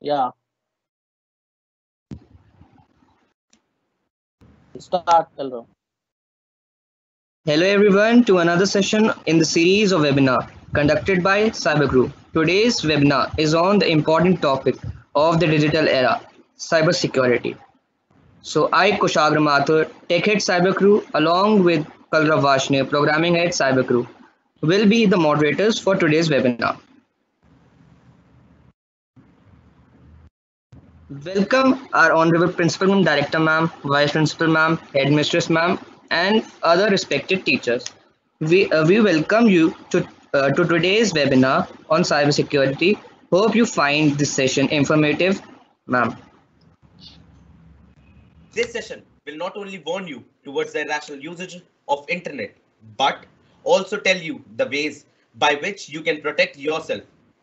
Yeah. Start, Kalrav. Hello everyone to another session in the series of webinar conducted by Cyber Crew. Today's webinar is on the important topic of the digital era, cybersecurity. So I, Kushagra Mathur, Tech Head Cyber Crew along with Kalrav Varshney, Programming Head Cyber Crew, will be the moderators for today's webinar. Welcome our Honorable Principal Ma'am, Director Ma'am, Vice Principal Ma'am, Headmistress Ma'am, and other respected teachers. We, uh, we welcome you to, uh, to today's webinar on cybersecurity. Hope you find this session informative, ma'am. This session will not only warn you towards the irrational usage of internet, but also tell you the ways by which you can protect yourself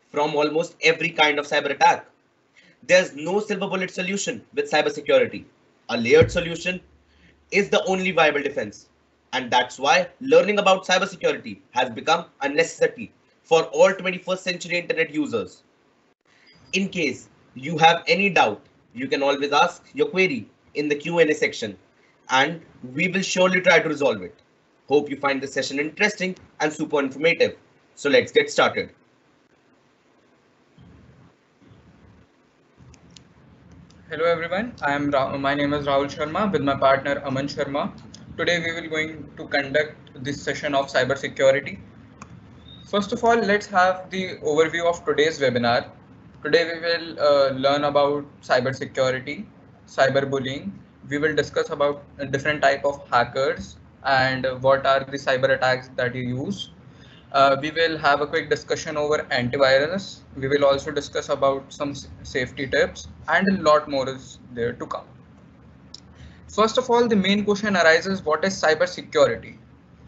from almost every kind of cyber attack. There's no silver bullet solution with cybersecurity. A layered solution is the only viable defense. And that's why learning about cybersecurity has become a necessity for all 21st century internet users. In case you have any doubt, you can always ask your query in the Q&A section and we will surely try to resolve it. Hope you find this session interesting and super informative. So let's get started. Hello everyone, I am Ra my name is Rahul Sharma with my partner Aman Sharma. Today we will going to conduct this session of cyber security. First of all, let's have the overview of today's webinar. Today we will uh, learn about cyber security, cyberbullying. We will discuss about different type of hackers and what are the cyber attacks that you use. Uh, we will have a quick discussion over antivirus. We will also discuss about some safety tips and a lot more is there to come. First of all, the main question arises, what is cyber security?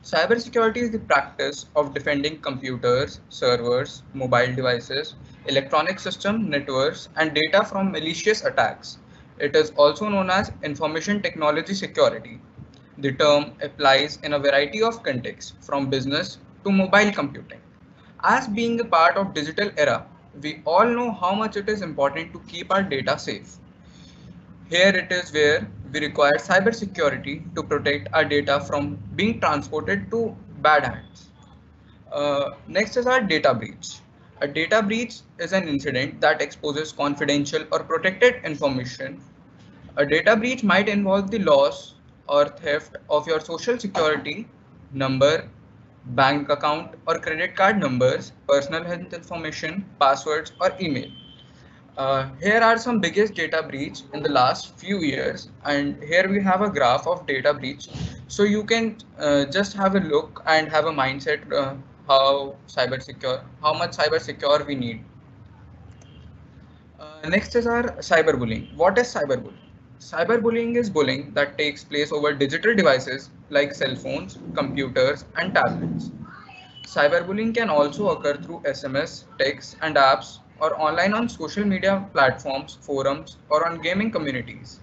Cyber security is the practice of defending computers, servers, mobile devices, electronic system, networks, and data from malicious attacks. It is also known as information technology security. The term applies in a variety of contexts from business to mobile computing. As being a part of digital era, we all know how much it is important to keep our data safe. Here it is where we require cybersecurity to protect our data from being transported to bad hands. Uh, next is our data breach. A data breach is an incident that exposes confidential or protected information. A data breach might involve the loss or theft of your social security number, bank account or credit card numbers, personal health information, passwords, or email. Uh, here are some biggest data breach in the last few years and here we have a graph of data breach. So you can uh, just have a look and have a mindset uh, how cyber secure how much cyber secure we need. Uh, next is our cyberbullying. What is cyberbullying Cyberbullying is bullying that takes place over digital devices like cell phones, computers, and tablets. Cyberbullying can also occur through SMS, texts, and apps, or online on social media platforms, forums, or on gaming communities.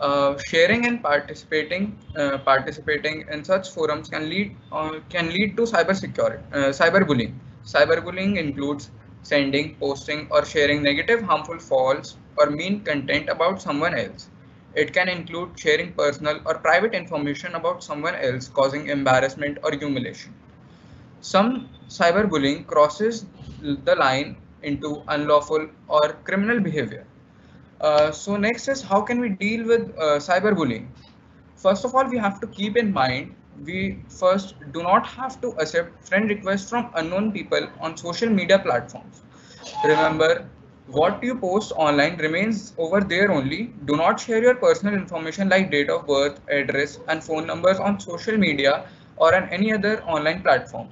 Uh, sharing and participating uh, participating in such forums can lead uh, can lead to cyber security uh, cyberbullying. Cyberbullying includes sending, posting, or sharing negative, harmful, false, or mean content about someone else. It can include sharing personal or private information about someone else, causing embarrassment or humiliation. Some cyberbullying crosses the line into unlawful or criminal behavior. Uh, so next is how can we deal with uh, cyberbullying? First of all, we have to keep in mind we first do not have to accept friend requests from unknown people on social media platforms. Remember, what you post online remains over there only. Do not share your personal information like date of birth, address, and phone numbers on social media or on any other online platform.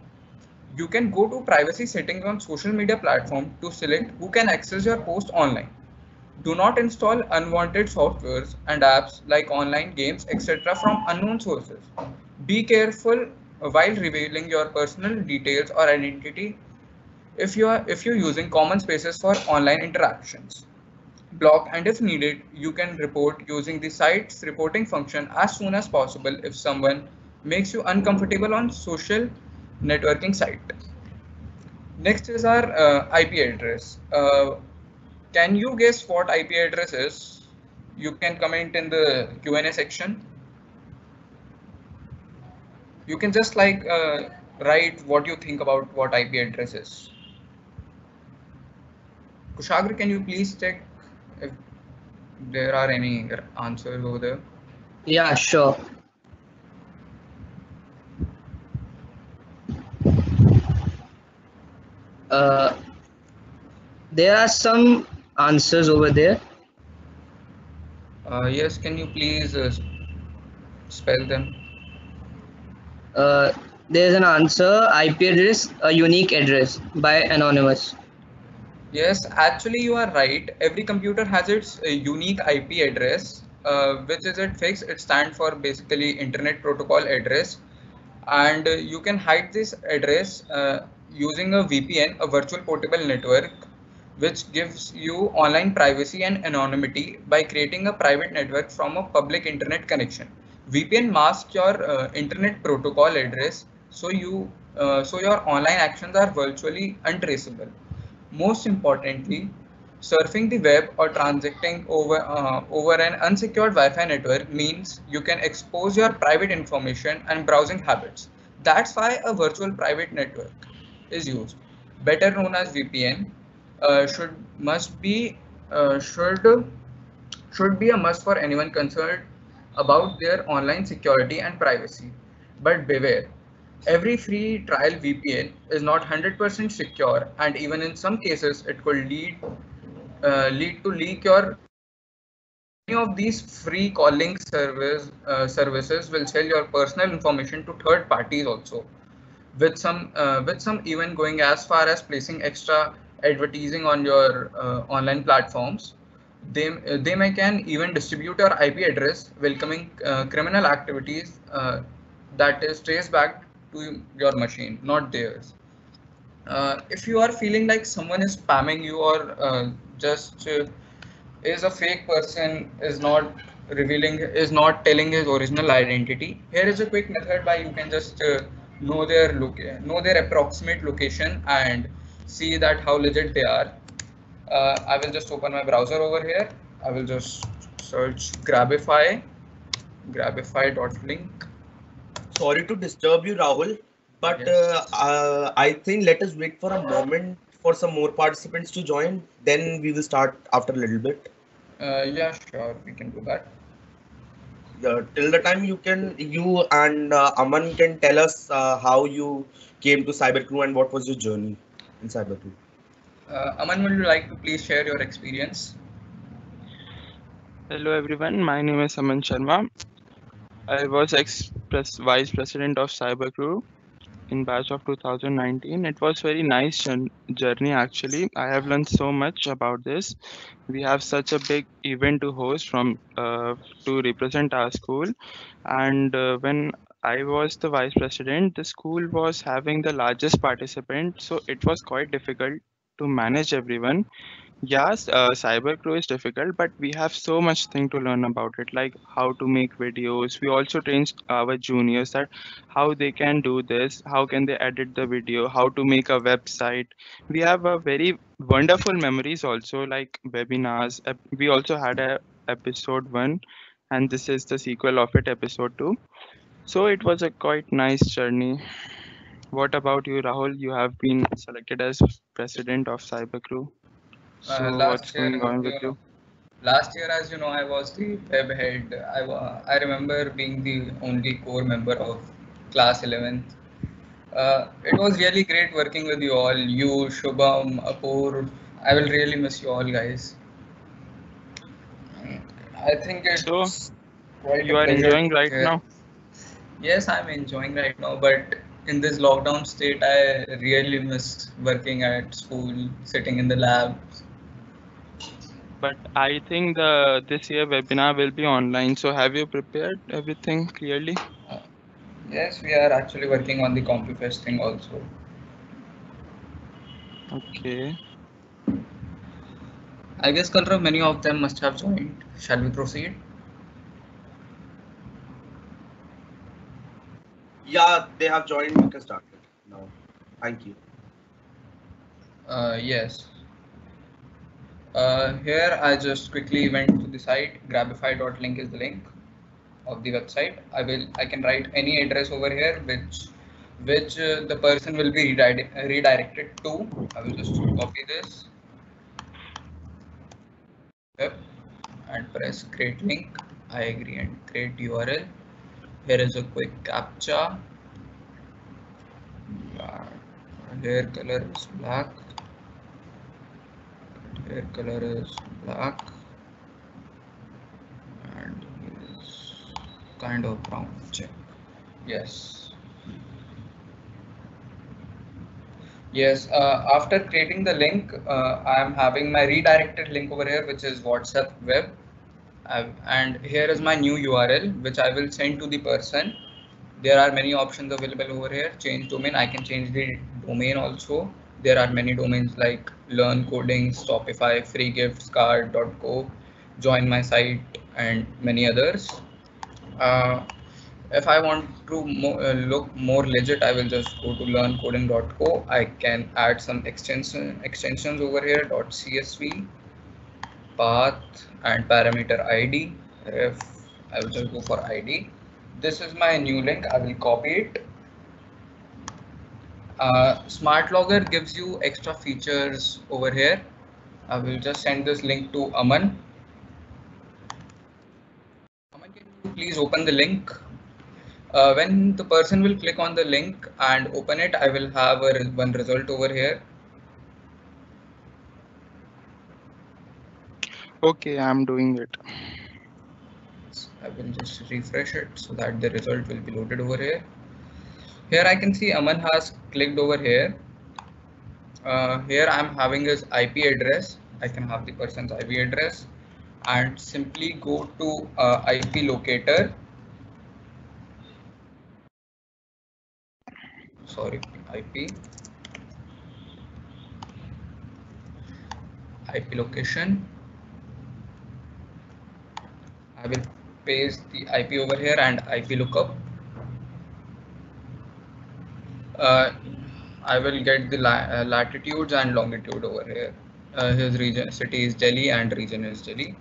You can go to privacy settings on social media platform to select who can access your post online. Do not install unwanted softwares and apps like online games, etc. from unknown sources. Be careful while revealing your personal details or identity if you are if you're using common spaces for online interactions. Block and if needed, you can report using the site's reporting function as soon as possible if someone makes you uncomfortable on social networking site. Next is our uh, IP address. Uh, can you guess what IP address is? You can comment in the Q&A section. You can just like uh, write what you think about what IP address is. Kushagra, can you please check if there are any answers over there? Yeah, sure. Uh, there are some answers over there. Uh, yes, can you please uh, spell them? Uh, there's an answer IP address, a unique address by anonymous. Yes, actually you are right. Every computer has its uh, unique IP address, uh, which is it fixed. It stands for basically Internet Protocol address, and uh, you can hide this address uh, using a VPN, a virtual portable network, which gives you online privacy and anonymity by creating a private network from a public internet connection. VPN masks your uh, internet protocol address, so you uh, so your online actions are virtually untraceable. Most importantly, surfing the web or transacting over uh, over an unsecured Wi-Fi network means you can expose your private information and browsing habits. That's why a virtual private network is used, better known as VPN, uh, should must be uh, should should be a must for anyone concerned about their online security and privacy. But beware, every free trial VPN is not 100% secure, and even in some cases, it could lead uh, lead to leak your. any of these free calling service uh, services will sell your personal information to third parties also, with some uh, with some even going as far as placing extra advertising on your uh, online platforms they, uh, they may can even distribute your IP address welcoming uh, criminal activities uh, that is traced back to your machine, not theirs. Uh, if you are feeling like someone is spamming you or uh, just uh, is a fake person, is not revealing, is not telling his original identity, here is a quick method by you can just know their look, know their approximate location and see that how legit they are uh, I will just open my browser over here. I will just search Grabify, grabify.link. Sorry to disturb you, Rahul, but Yes. uh, uh, I think let us wait for a moment for some more participants to join. Then we will start after a little bit. Uh, yeah, sure, we can do that. Uh, till the time you can, you and uh, Aman can tell us uh, how you came to Cybercrew and what was your journey in Cybercrew. Uh, Aman, would you like to please share your experience? Hello everyone, my name is Aman Sharma. I was ex-pres vice president of Cybercrew in batch of 2019. It was very nice journey actually. I have learned so much about this. We have such a big event to host from uh, to represent our school, and uh, when I was the vice president, the school was having the largest participant, so it was quite difficult to manage everyone. Yes, uh, Cybercrew is difficult, but we have so much thing to learn about it, like how to make videos. We also train our juniors that how they can do this, how can they edit the video, how to make a website. We have a very wonderful memories also, like webinars. We also had a episode one, and this is the sequel of it, episode two. So it was a quite nice journey. What about you, Rahul? You have been selected as president of Cyber Crew. So last what's year, going on with you? last year, as you know, I was the web head. I, I remember being the only core member of class 11th. Uh, it was really great working with you all. You, Shubham, Apoor. I will really miss you all, guys. I think it's So, You are enjoying right now? Yes, I'm enjoying right now, but in this lockdown state, I really miss working at school, sitting in the lab. But I think the this year webinar will be online. So have you prepared everything clearly? Yes, we are actually working on the CompuFest thing also. Okay. I guess, Kalrav, many of them must have joined. Shall we proceed? Yeah, they have joined. You can start it now. Thank you. Uh, yes. Uh, here I just quickly went to the site. Grabify.link is the link of the website. I will I can write any address over here which which uh, the person will be redirect, redirected to. I will just copy this. Yep. And press create link. I agree and create URL. Here is a quick captcha. Hair color is black. Hair color is black. And is kind of brown. Check. Yes. Yes, uh, after creating the link, uh, I am having my redirected link over here, which is WhatsApp web. And here is my new URL, which I will send to the person. There are many options available over here. Change domain. I can change the domain also. There are many domains like Learn Coding, Stopify, Free Gifts, Card.co, Join My Site, and many others. Uh, if I want to mo uh, look more legit, I will just go to learncoding.co. I can add some extension extensions over here. .csv, path, and parameter ID. If I will just go for ID. This is my new link. I will copy it. Uh, Smart Logger gives you extra features over here. I will just send this link to Aman. Aman, can you please open the link? Uh, when the person will click on the link and open it, I will have a one result over here. Okay, I'm doing it. I will just refresh it so that the result will be loaded over here. Here I can see Aman has clicked over here. Uh, here I'm having his IP address. I can have the person's IP address and simply go to uh, IP locator sorry IP IP location I will paste the IP over here and IP lookup. Uh, I will get the la uh, latitudes and longitude over here. Uh, his region city is Delhi and region is Delhi.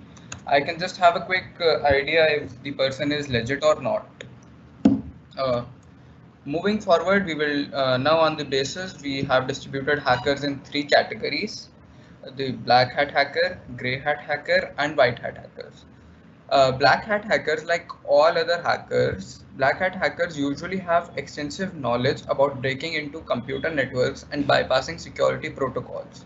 I can just have a quick uh, idea if the person is legit or not. Uh, moving forward, we will uh, now on the basis we have distributed hackers in three categories: the black hat hacker, gray hat hacker, and white hat hackers. Uh, black hat hackers, like all other hackers, black hat hackers usually have extensive knowledge about breaking into computer networks and bypassing security protocols.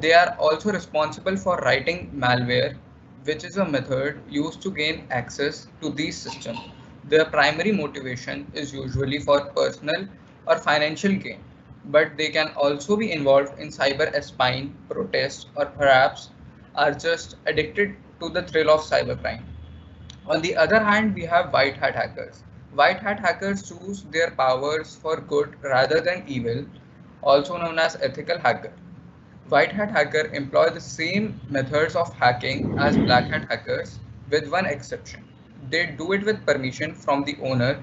They are also responsible for writing malware, which is a method used to gain access to these systems their primary motivation is usually for personal or financial gain, but they can also be involved in cyber espionage, protests, or perhaps are just addicted to the thrill of cybercrime. On the other hand, we have white hat hackers. White hat hackers choose their powers for good rather than evil, also known as ethical hacker. White hat hacker employ the same methods of hacking as black hat hackers with one exception they do it with permission from the owner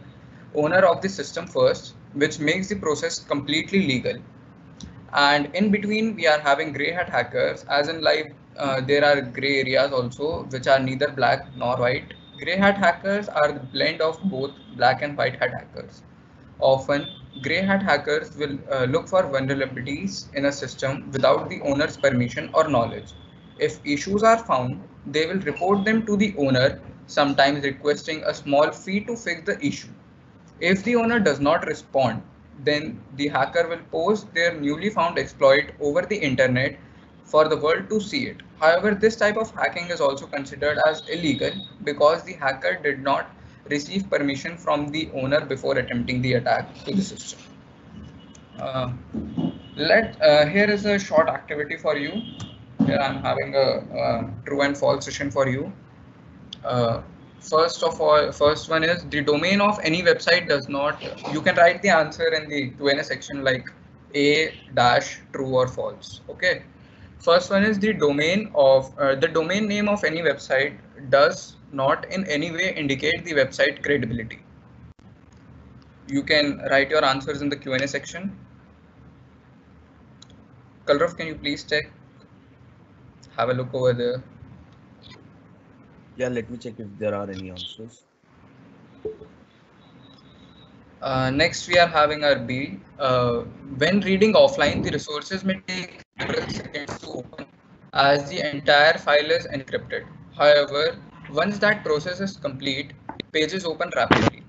owner of the system first which makes the process completely legal and in between we are having gray hat hackers as in life uh, there are gray areas also which are neither black nor white gray hat hackers are the blend of both black and white hat hackers often gray hat hackers will uh, look for vulnerabilities in a system without the owner's permission or knowledge if issues are found they will report them to the owner sometimes requesting a small fee to fix the issue. If the owner does not respond, then the hacker will post their newly found exploit over the internet for the world to see it. However, this type of hacking is also considered as illegal because the hacker did not receive permission from the owner before attempting the attack to the system. Uh, let uh, here is a short activity for you. Here I'm having a, true and false session for you. Uh, first of all, first one is the domain of any website does not, you can write the answer in the Q&A section like a dash true or false. Okay. First one is the domain of uh, the domain name of any website does not in any way indicate the website credibility. You can write your answers in the Q&A section. Kalrav, can you please check? have a look over there. Yeah, let me check if there are any answers. Uh, next, we are having our B. Uh, when reading offline, the resources may take several seconds to open as the entire file is encrypted. However, once that process is complete, pages open rapidly.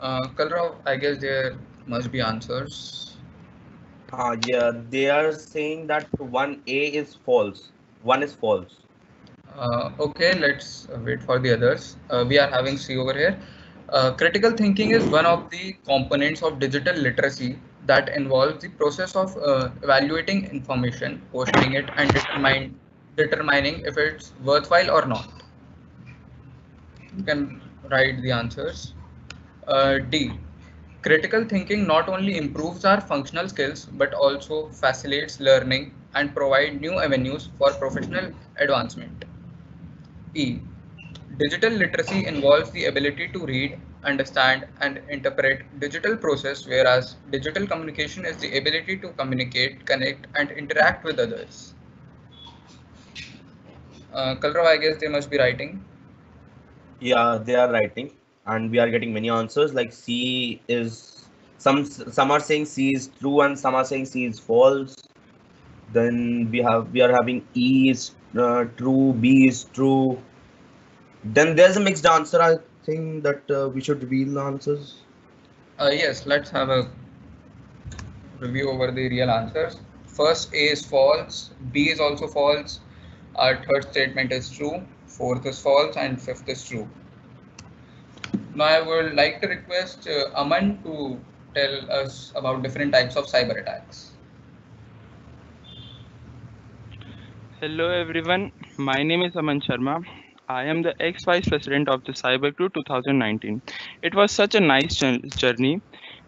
Uh, Kalrav, I guess there must be answers. Uh, yeah, they are saying that one A is false. One is false. Uh, okay, let's wait for the others. Uh, we are having C over here. Uh, critical thinking is one of the components of digital literacy that involves the process of uh, evaluating information, questioning it, and determine, determining if it's worthwhile or not. You can write the answers. Uh, D. Critical thinking not only improves our functional skills but also facilitates learning and provide new avenues for professional advancement. E. Digital literacy involves the ability to read, understand, and interpret digital process, whereas digital communication is the ability to communicate, connect, and interact with others. Uh, Kalrav, I guess they must be writing. Yeah, they are writing, and we are getting many answers. Like C is some some are saying C is true, and some are saying C is false. Then we have we are having E is uh, true, B is true. Then there's a mixed answer. I think that uh, we should reveal the answers. Uh, yes, let's have a review over the real answers. First A is false, B is also false, our third statement is true, fourth is false, and fifth is true. Now I would like to request uh, Aman to tell us about different types of cyber attacks. Hello everyone, my name is Aman Sharma. I am the ex-vice president of the Cyber Crew 2019. It was such a nice journey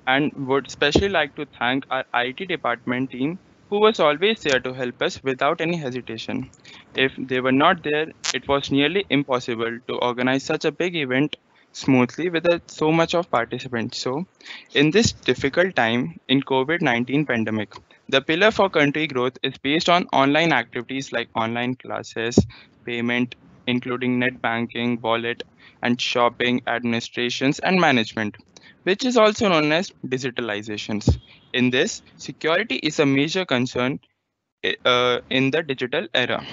and would especially like to thank our IT department team who was always there to help us without any hesitation. If they were not there, it was nearly impossible to organize such a big event smoothly with so much of participants. So, in this difficult time in COVID-19 pandemic, the pillar for country growth is based on online activities like online classes, payment, including net banking, wallet, and shopping, administrations, and management, which is also known as digitalizations. In this, security is a major concern uh, in the digital era.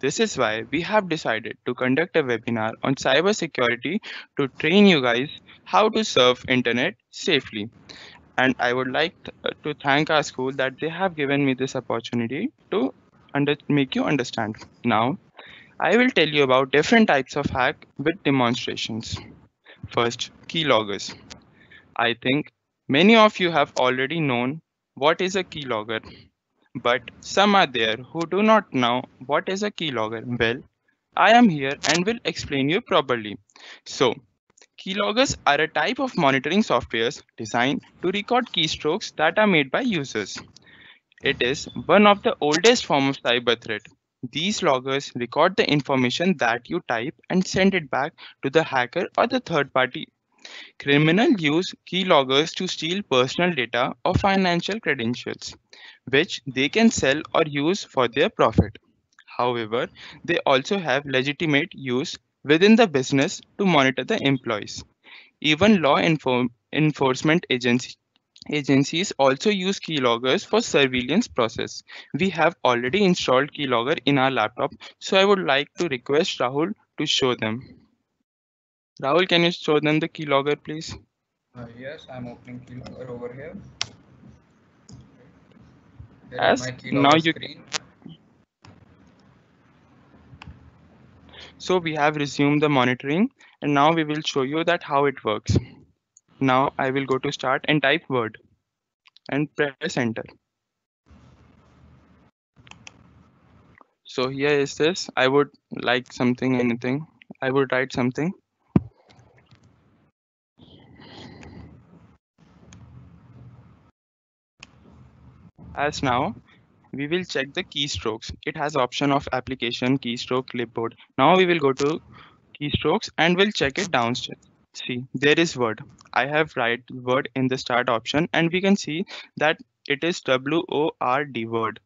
This is why we have decided to conduct a webinar on cybersecurity to train you guys how to surf internet safely. And I would like uh, to thank our school that they have given me this opportunity to under- make you understand. Now, I will tell you about different types of hack with demonstrations. First, keyloggers. I think many of you have already known what is a keylogger, but some are there who do not know what is a keylogger. Well, I am here and will explain you properly. So, keyloggers are a type of monitoring softwares designed to record keystrokes that are made by users. It is one of the oldest form of cyber threat. These loggers record the information that you type and send it back to the hacker or the third party. Criminals use keyloggers to steal personal data or financial credentials, which they can sell or use for their profit. However, they also have legitimate use within the business to monitor the employees. Even law enfor- enforcement agency, agencies also use keyloggers for surveillance process. We have already installed keylogger in our laptop, so I would like to request Rahul to show them. Rahul, can you show them the keylogger, please? Uh, yes, I'm opening keylogger over here. There my now you- screen. So we have resumed the monitoring and now we will show you that how it works. Now I will go to start and type word and press enter. So here is this. I would like something, anything. I would write something. As now, we will check the keystrokes. It has option of application, keystroke, clipboard. Now we will go to keystrokes and we'll check it downstairs. See, there is word. I have write word in the start option and we can see that it is W-O-R-D word.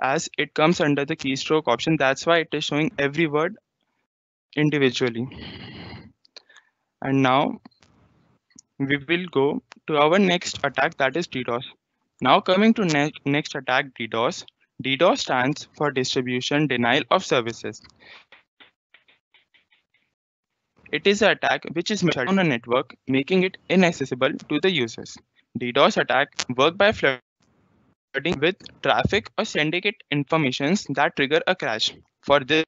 As it comes under the keystroke option, that's why it is showing every word individually. And now we will go to our next attack that is DDoS. Now coming to ne next attack DDoS. DDoS stands for distribution denial of services. It is an attack which is measured on a network, making it inaccessible to the users. DDoS attack work by flooding with traffic or it informations that trigger a crash. For this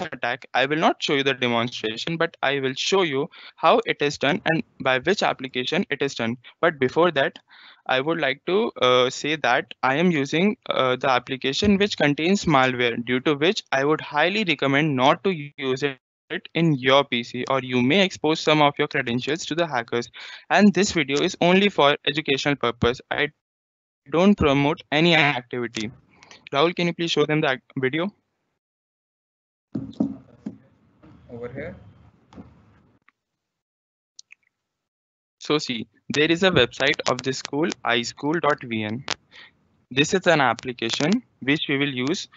attack, I will not show you the demonstration, but I will show you how it is done and by which application it is done. But before that, I would like to uh, say that I am using uh, the application which contains malware, due to which I would highly recommend not to use it in your PC or you may expose some of your credentials to the hackers. And this video is only for educational purpose. I don't promote any activity. Rahul, can you please show them the video? Over here. So see, there is a website of this school, ischool.vn. This is an application which we will use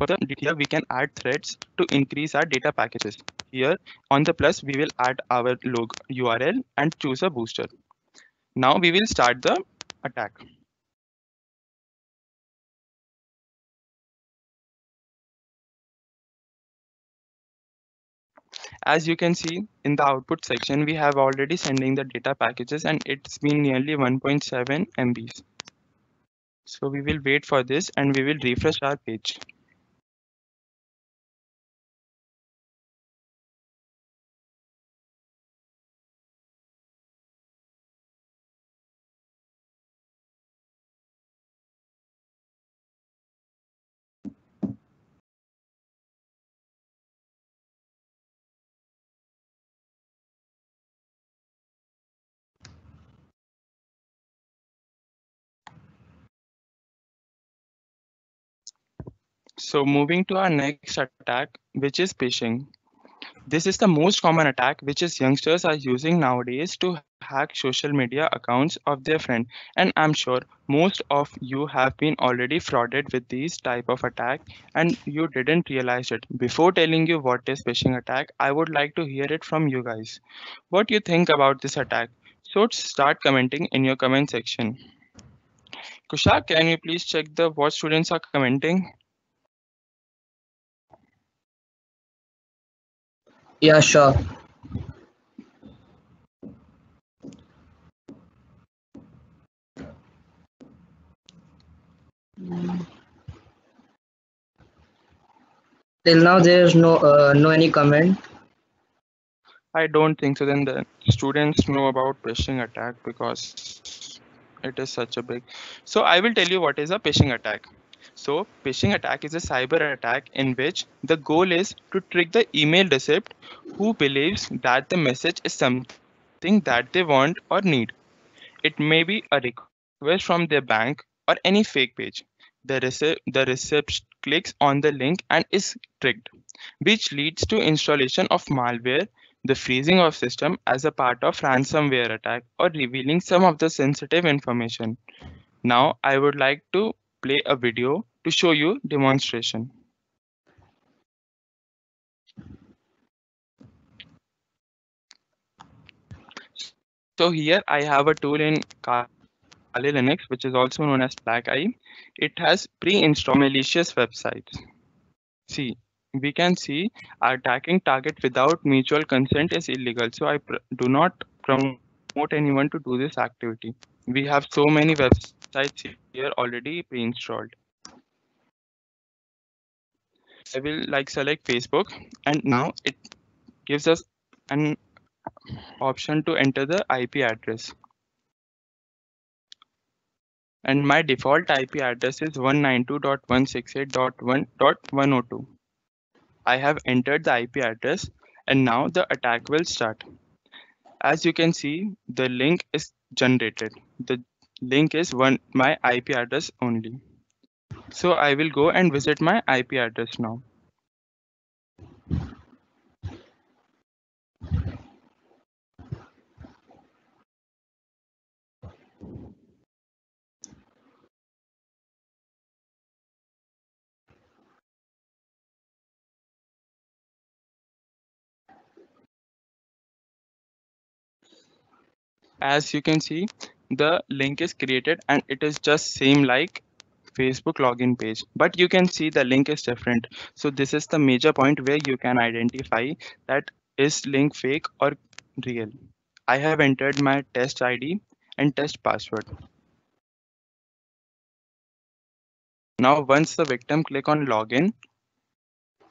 for the here we can add threads to increase our data packages. Here on the plus we will add our log URL and choose a booster. Now we will start the attack. As you can see in the output section, we have already sending the data packages and it's been nearly 1.7 MBs. So we will wait for this and we will refresh our page. So moving to our next attack, which is phishing. This is the most common attack which is youngsters are using nowadays to hack social media accounts of their friend. And I'm sure most of you have been already frauded with these type of attack and you didn't realize it. Before telling you what is phishing attack, I would like to hear it from you guys. What you think about this attack? So start commenting in your comment section. Kushak, can you please check the what students are commenting? Yeah, sure. Till now, there's no uh, no any comment. I don't think so. Then the students know about phishing attack because it is such a big. So I will tell you what is a phishing attack. So phishing attack is a cyber attack in which the goal is to trick the email recipient who believes that the message is something that they want or need. It may be a request from their bank or any fake page. The, rece- the recipient clicks on the link and is tricked, which leads to installation of malware, the freezing of system as a part of ransomware attack or revealing some of the sensitive information. Now I would like to play a video to show you demonstration. So here I have a tool in Kali Linux, which is also known as Black Eye. It has pre-installed malicious websites. See, we can see attacking target without mutual consent is illegal. So I do not promote anyone to do this activity. We have so many websites here already pre-installed. I will like select Facebook and now it gives us an option to enter the IP address. And my default IP address is 192.168.1.102. I have entered the IP address and now the attack will start. As you can see, the link is generated. The link is one my IP address only. So I will go and visit my IP address now. as you can see the link is created and it is just same like Facebook login page, but you can see the link is different. So this is the major point where you can identify that is link fake or real. I have entered my test ID and test password. Now, once the victim click on login,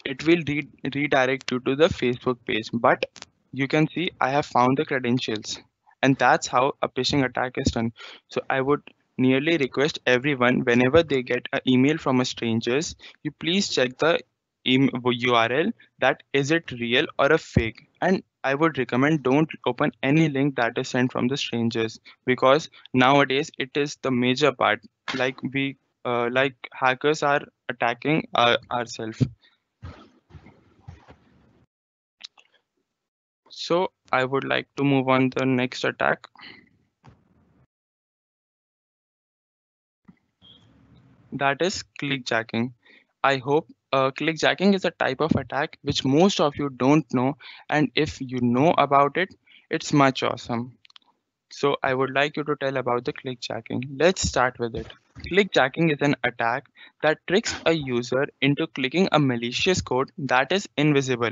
it will re redirect you to the Facebook page, but you can see I have found the credentials and that's how a phishing attack is done. So I would nearly request everyone whenever they get an email from a strangers, you please check the URL that is it real or a fake. And I would recommend don't open any link that is sent from the strangers because nowadays it is the major part. Like we uh, like hackers are attacking uh, ourselves so I would like to move on the next attack that is clickjacking I hope uh, clickjacking is a type of attack which most of you don't know and if you know about it it's much awesome. So I would like you to tell about the clickjacking let's start with it. Clickjacking is an attack that tricks a user into clicking a malicious code that is invisible.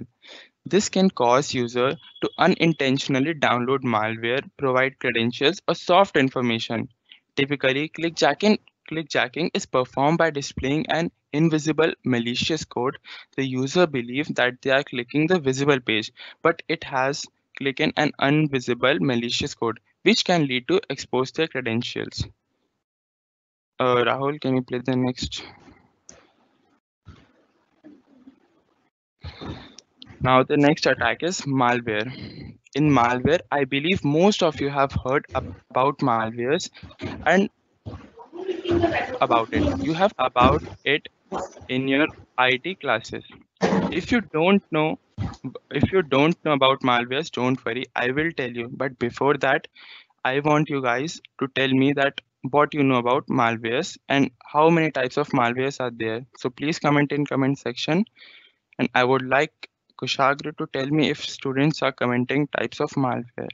This can cause user to unintentionally download malware provide credentials or soft information. Typically clickjacking clickjacking is performed by displaying an invisible malicious code, the user believes that they are clicking the visible page, but it has clicked an invisible malicious code, which can lead to expose their credentials. Uh, Rahul, can you play the next? Now the next attack is malware. In malware, I believe most of you have heard about malwares and about it. You have about it in your IT classes. If you don't know, if you don't know about malwares, don't worry, I will tell you. But before that, I want you guys to tell me that what you know about malwares and how many types of malwares are there. So please comment in comment section. And I would like Kushagra to tell me if students are commenting types of malware.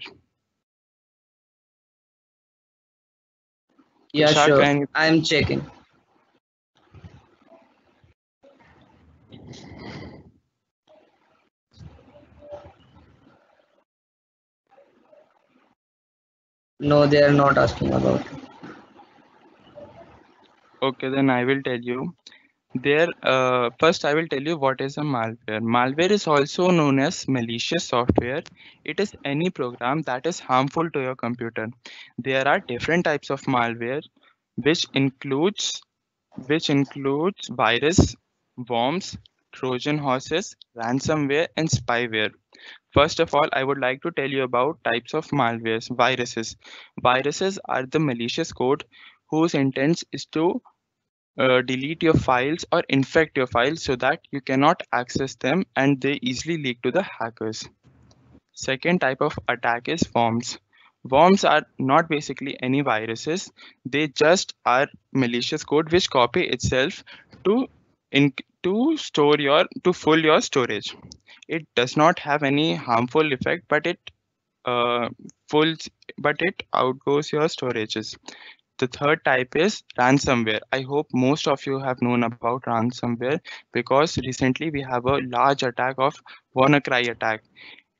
Yeah, sure. I'm checking. No, they are not asking about. Okay, then I will tell you. There, uh, first I will tell you what is a malware. Malware is also known as malicious software. It is any program that is harmful to your computer. There are different types of malware, which includes which includes virus, worms, Trojan horses, ransomware, and spyware. First of all, I would like to tell you about types of malwares, viruses. Viruses are the malicious code whose intent is to uh, delete your files or infect your files so that you cannot access them and they easily leak to the hackers. Second type of attack is worms. Worms are not basically any viruses. They just are malicious code which copy itself to in, to store your to full your storage it does not have any harmful effect but it uh, fulls but it outgoes your storages the third type is ransomware i hope most of you have known about ransomware because recently we have a large attack of wannacry attack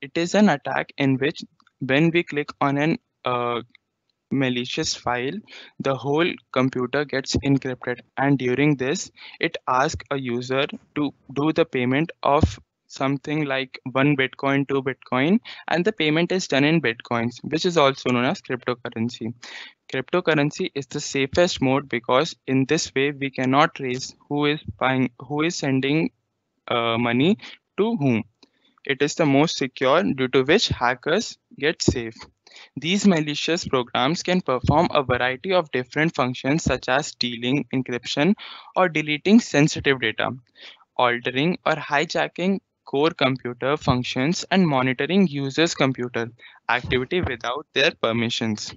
it is an attack in which when we click on an uh, malicious file, the whole computer gets encrypted. And during this, it asks a user to do the payment of something like one Bitcoin, two Bitcoin, and the payment is done in Bitcoins, which is also known as cryptocurrency. Cryptocurrency is the safest mode because in this way we cannot trace who is buying, who is sending uh, money to whom. It is the most secure due to which hackers get safe. These malicious programs can perform a variety of different functions such as stealing, encryption, or deleting sensitive data, altering or hijacking core computer functions and monitoring users' computer activity without their permissions.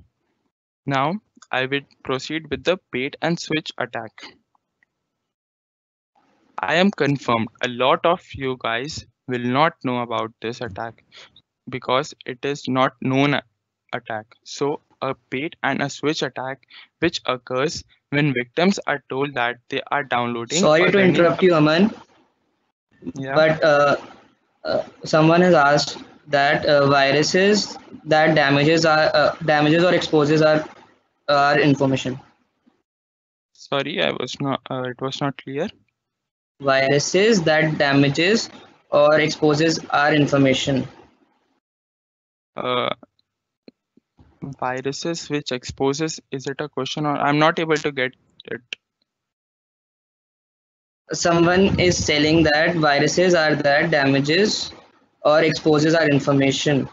Now, I will proceed with the bait and switch attack. I am confirmed a lot of you guys will not know about this attack because it is not known attack. So a bait and a switch attack which occurs when victims are told that they are downloading. Sorry to interrupt you, Aman, Yeah. but uh, uh, someone has asked that uh, viruses that damages are uh, damages or exposes our our information. Sorry, I was not. Uh, it was not clear. Viruses that damages or exposes our information. Uh, viruses which exposes. Is it a question or I'm not able to get it. Someone is telling that viruses are that damages or exposes our information.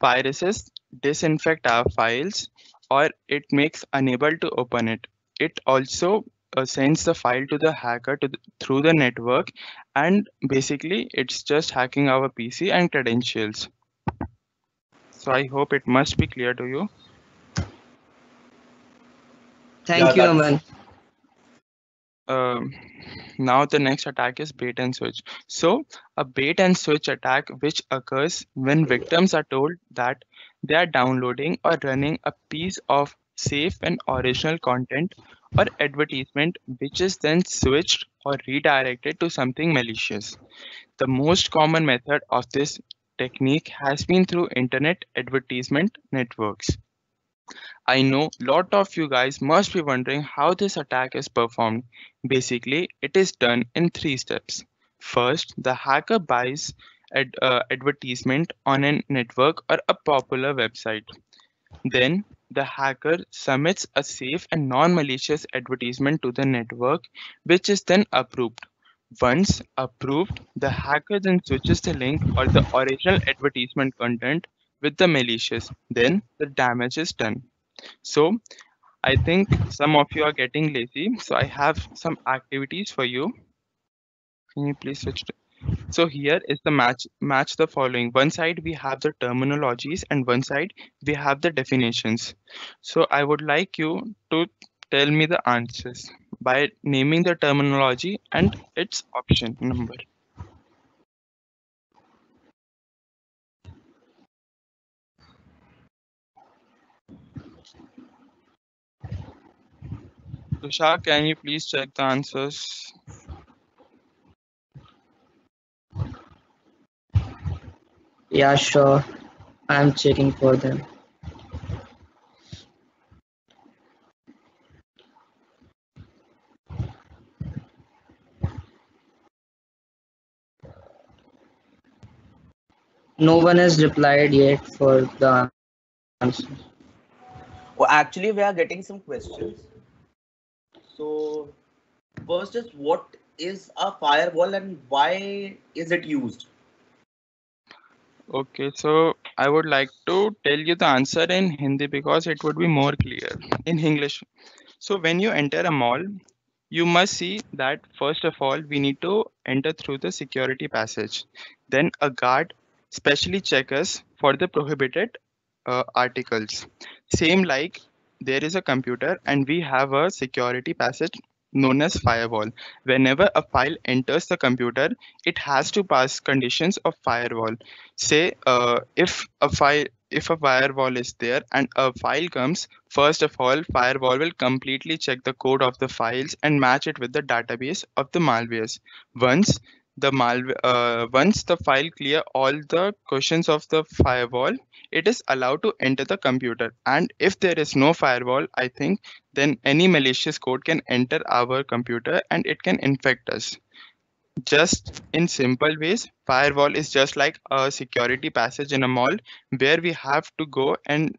Viruses disinfect our files or it makes unable to open it. It also uh, sends the file to the hacker to the, through the network and basically it's just hacking our PC and credentials. So I hope it must be clear to you. Thank Yeah, you, that's- Aman. um, now the next attack is bait and switch. So a bait and switch attack which occurs when victims are told that they are downloading or running a piece of safe and original content or advertisement which is then switched or redirected to something malicious. The most common method of this technique has been through internet advertisement networks. I know lot of you guys must be wondering how this attack is performed. Basically, it is done in three steps. First, the hacker buys ad, uh, advertisement on a network or a popular website. Then, the hacker submits a safe and non-malicious advertisement to the network, which is then approved. Once approved, the hacker then switches the link or the original advertisement content with the malicious. Then the damage is done. So I think some of you are getting lazy. So I have some activities for you. Can you please switch to so here is the match match the following. One side we have the terminologies and one side we have the definitions. So i would like you to tell me the answers by naming the terminology and its option number. Tushar, can you please check the answers Yeah, sure. I'm checking for them. No one has replied yet for the answer. Well, actually, we are getting some questions. So, first is what is a firewall and why is it used? Okay, so I would like to tell you the answer in Hindi because it would be more clear in English. So when you enter a mall, you must see that first of all, we need to enter through the security passage. Then a guard specially check us for the prohibited uh, articles. Same like there is a computer and we have a security passage known as firewall. Whenever a file enters the computer, it has to pass conditions of firewall say uh, if a file if a firewall is there and a file comes first of all firewall will completely check the code of the files and match it with the database of the malwares once the malware uh, once the file clear all the questions of the firewall it is allowed to enter the computer. And if there is no firewall i think then any malicious code can enter our computer and it can infect us. Just in simple ways firewall is just like a security passage in a mall where we have to go and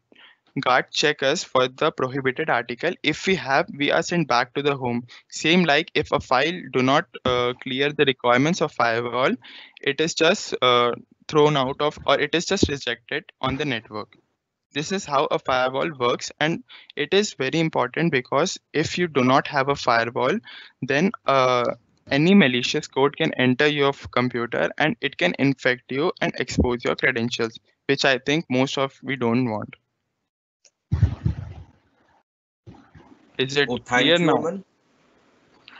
guard check us for the prohibited article. If we have we are sent back to the home. Same like if a file do not uh, clear the requirements of firewall it is just uh, thrown out of or it is just rejected on the network. This is how a firewall works and it is very important because if you do not have a firewall then uh, any malicious code can enter your computer and it can infect you and expose your credentials which i think most of we don't want is it Oh, thank clear you, now.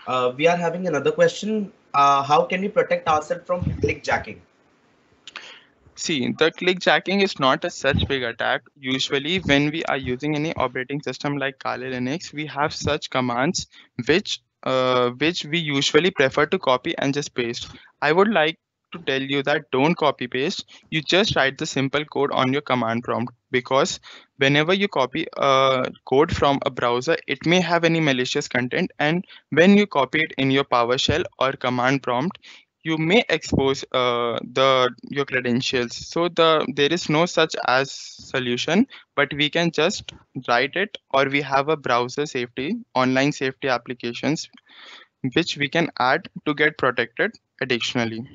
Uh, we are having another question. Uh, how can we protect ourselves from clickjacking? See, the clickjacking is not a such big attack. Usually, when we are using any operating system like Kali Linux, we have such commands which uh, which we usually prefer to copy and just paste. I would like to tell you that don't copy paste. You just write the simple code on your command prompt because whenever you copy a code from a browser, it may have any malicious content, and when you copy it in your PowerShell or command prompt, you may expose uh, the your credentials. So the there is no such as solution but we can just write it or we have a browser safety online safety applications which we can add to get protected additionally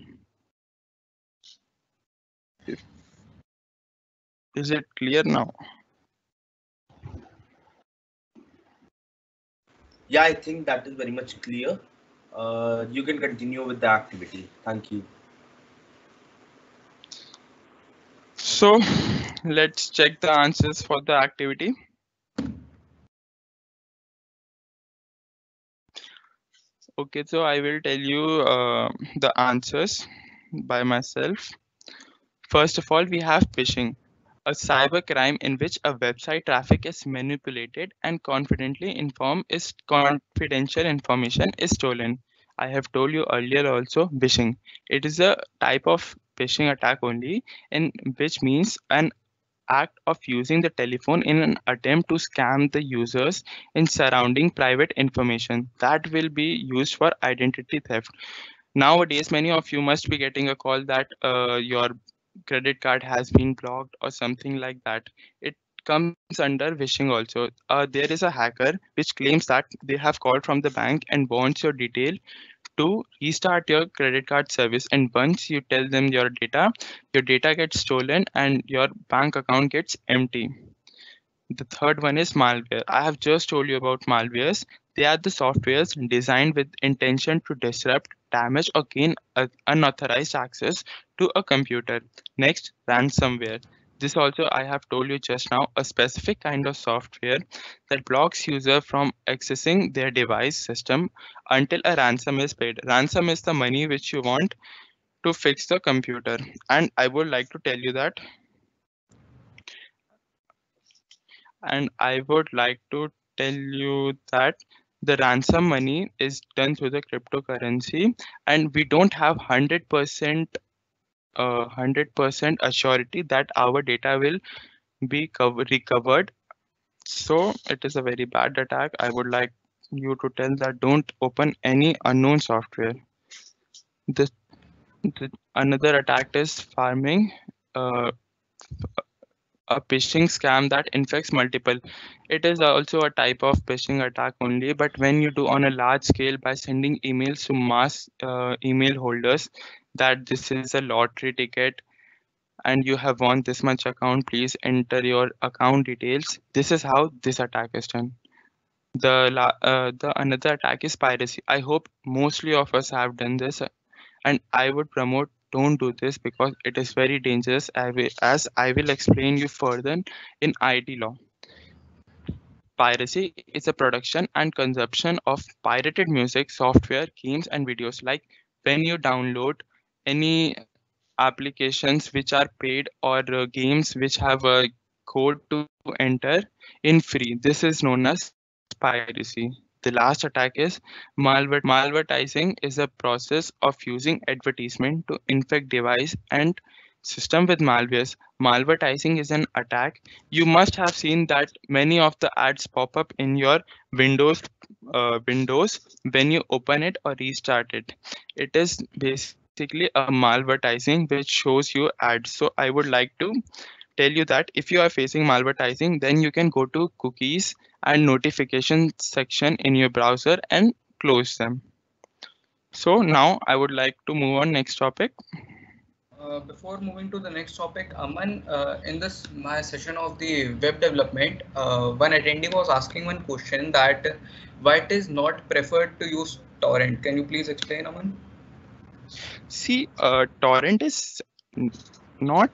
is it clear now Yeah, I think that is very much clear. Uh, you can continue with the activity. Thank you. so let's check the answers for the activity okay so i will tell you uh, the answers by myself first of all we have phishing a cyber crime in which a website traffic is manipulated and confidently inform is confidential information is stolen. I have told you earlier also phishing. It is a type of phishing attack only in which means an act of using the telephone in an attempt to scam the users in surrounding private information. That will be used for identity theft. Nowadays many of you must be getting a call that uh, your credit card has been blocked or something like that it comes under phishing also. Uh, there is a hacker which claims that they have called from the bank and wants your detail to restart your credit card service. And once you tell them your data your data gets stolen and your bank account gets empty. The third one is malware. I have just told you about malwares. They are the softwares designed with intention to disrupt damage or gain uh, unauthorized access to a computer. Next ransomware. This also i have told you just now a specific kind of software that blocks user from accessing their device system until a ransom is paid. Ransom is the money which you want to fix the computer. And i would like to tell you that and i would like to tell you that the ransom money is done through the cryptocurrency and we don't have 100% uh, 100% assurity that our data will be cover- recovered. So it is a very bad attack. I would like you to tell that don't open any unknown software. The, the another attack is pharming uh, a phishing scam that infects multiple. It is also a type of phishing attack only but when you do on a large scale by sending emails to mass uh, email holders that this is a lottery ticket and you have won this much account please enter your account details. This is how this attack is done. The uh, the another attack is piracy. I hope mostly of us have done this and i would promote don't do this because it is very dangerous. As i will explain you further in it law. Piracy is a production and consumption of pirated music software games and videos. Like when you download any applications which are paid or uh, games which have a code to enter in free this is known as piracy the last attack is malware malvertising is a process of using advertisement to infect device and system with malwares. Malvertising is an attack. You must have seen that many of the ads pop up in your windows uh, windows when you open it or restart it. It is basically a malvertising which shows you ads. So i would like to tell you that if you are facing malvertising then you can go to cookies and notification section in your browser and close them so now i would like to move on next topic Uh, before moving to the next topic, Aman, uh, in this my session of the web development, uh, one attendee was asking one question that why it is not preferred to use torrent. Can you please explain, Aman? see uh, torrent is not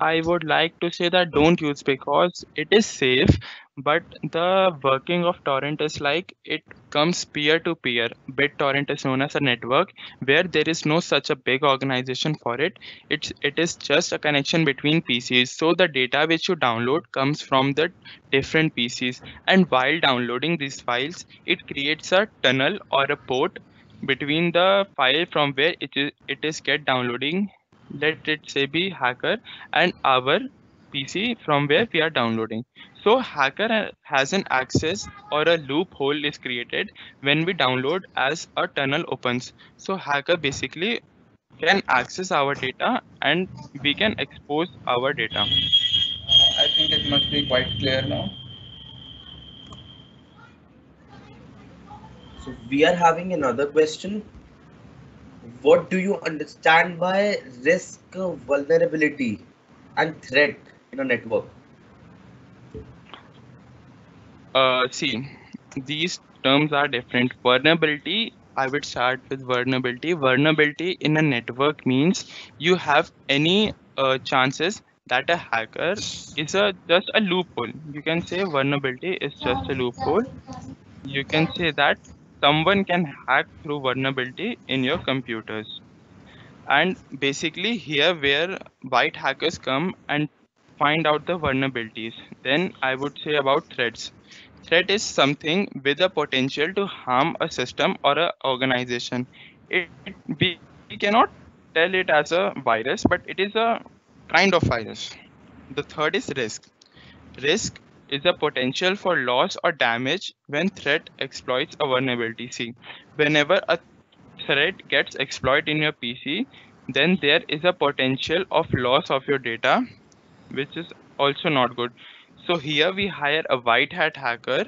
i would like to say that don't use because it is safe but the working of torrent is like it comes peer to peer. Bittorrent is known as a network where there is no such a big organization for it. It's it is just a connection between pcs so the data which you download comes from the different pcs and while downloading these files it creates a tunnel or a port between the file from where it is it is get downloading let it say be hacker and our pc from where we are downloading so hacker has an access or a loophole is created when we download as a tunnel opens. So hacker basically can access our data and we can expose our data. I think it must be quite clear now. So we are having another question. What do you understand by risk, vulnerability, and threat in a network? Uh, see, these terms are different. Vulnerability, I would start with vulnerability. Vulnerability in a network means you have any uh, chances that a hacker is a just a loophole. You can say vulnerability is just a loophole. You can say that someone can hack through vulnerability in your computers. And basically here where white hackers come and find out the vulnerabilities. Then I would say about threats. Threat is something with a potential to harm a system or a organization. It- we, we cannot tell it as a virus but it is a kind of virus. The third is risk. Risk is a potential for loss or damage when threat exploits a vulnerability. See whenever a threat gets exploited in your pc then there is a potential of loss of your data which is also not good so here we hire a white hat hacker,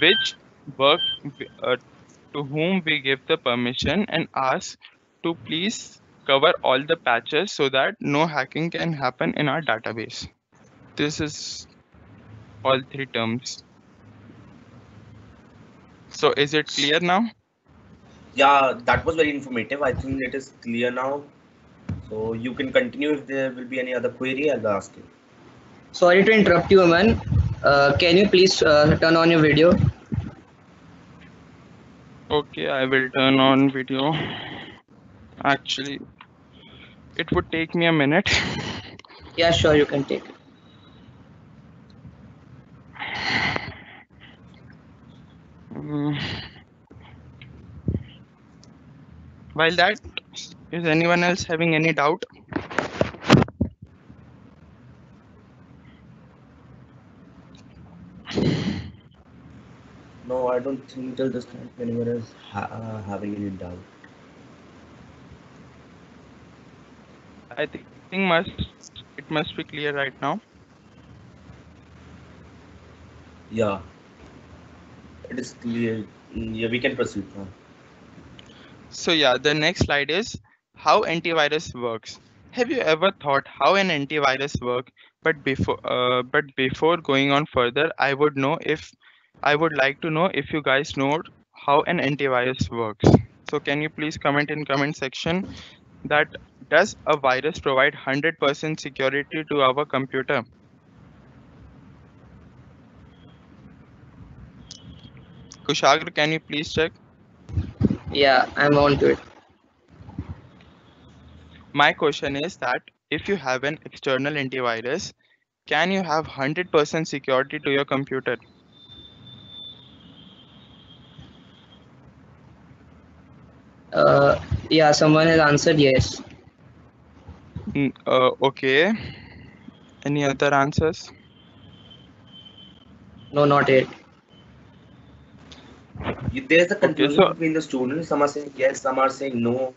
which work uh, to whom we give the permission and ask to please cover all the patches so that no hacking can happen in our database. This is all three terms. So is it clear now? Yeah, that was very informative. I think it is clear now. So you can continue if there will be any other query, I'll ask you. Sorry to interrupt you, Aman. Uh, can you please uh, turn on your video? Okay, I will turn on video. Actually, it would take me a minute. Yeah, sure, you can take it. Mm. While that, is anyone else having any doubt? No, I don't think till this time anyone is ha- uh, having any doubt. I think think must it must be clear right now. Yeah, it is clear. Mm, Yeah, we can proceed now. So yeah, the next slide is how antivirus works. Have you ever thought how an antivirus work? But before uh, but before going on further, I would know if I would like to know if you guys know how an antivirus works. So can you please comment in comment section that does a virus provide 100% security to our computer? Kushagra, can you please check? Yeah, I'm on to it. My question is that if you have an external antivirus, can you have 100% security to your computer? Uh, yeah, someone has answered yes. Mm, uh, okay. Any other answers? No, not yet. You- There is a confusion so- between the students. Some are saying yes, some are saying no.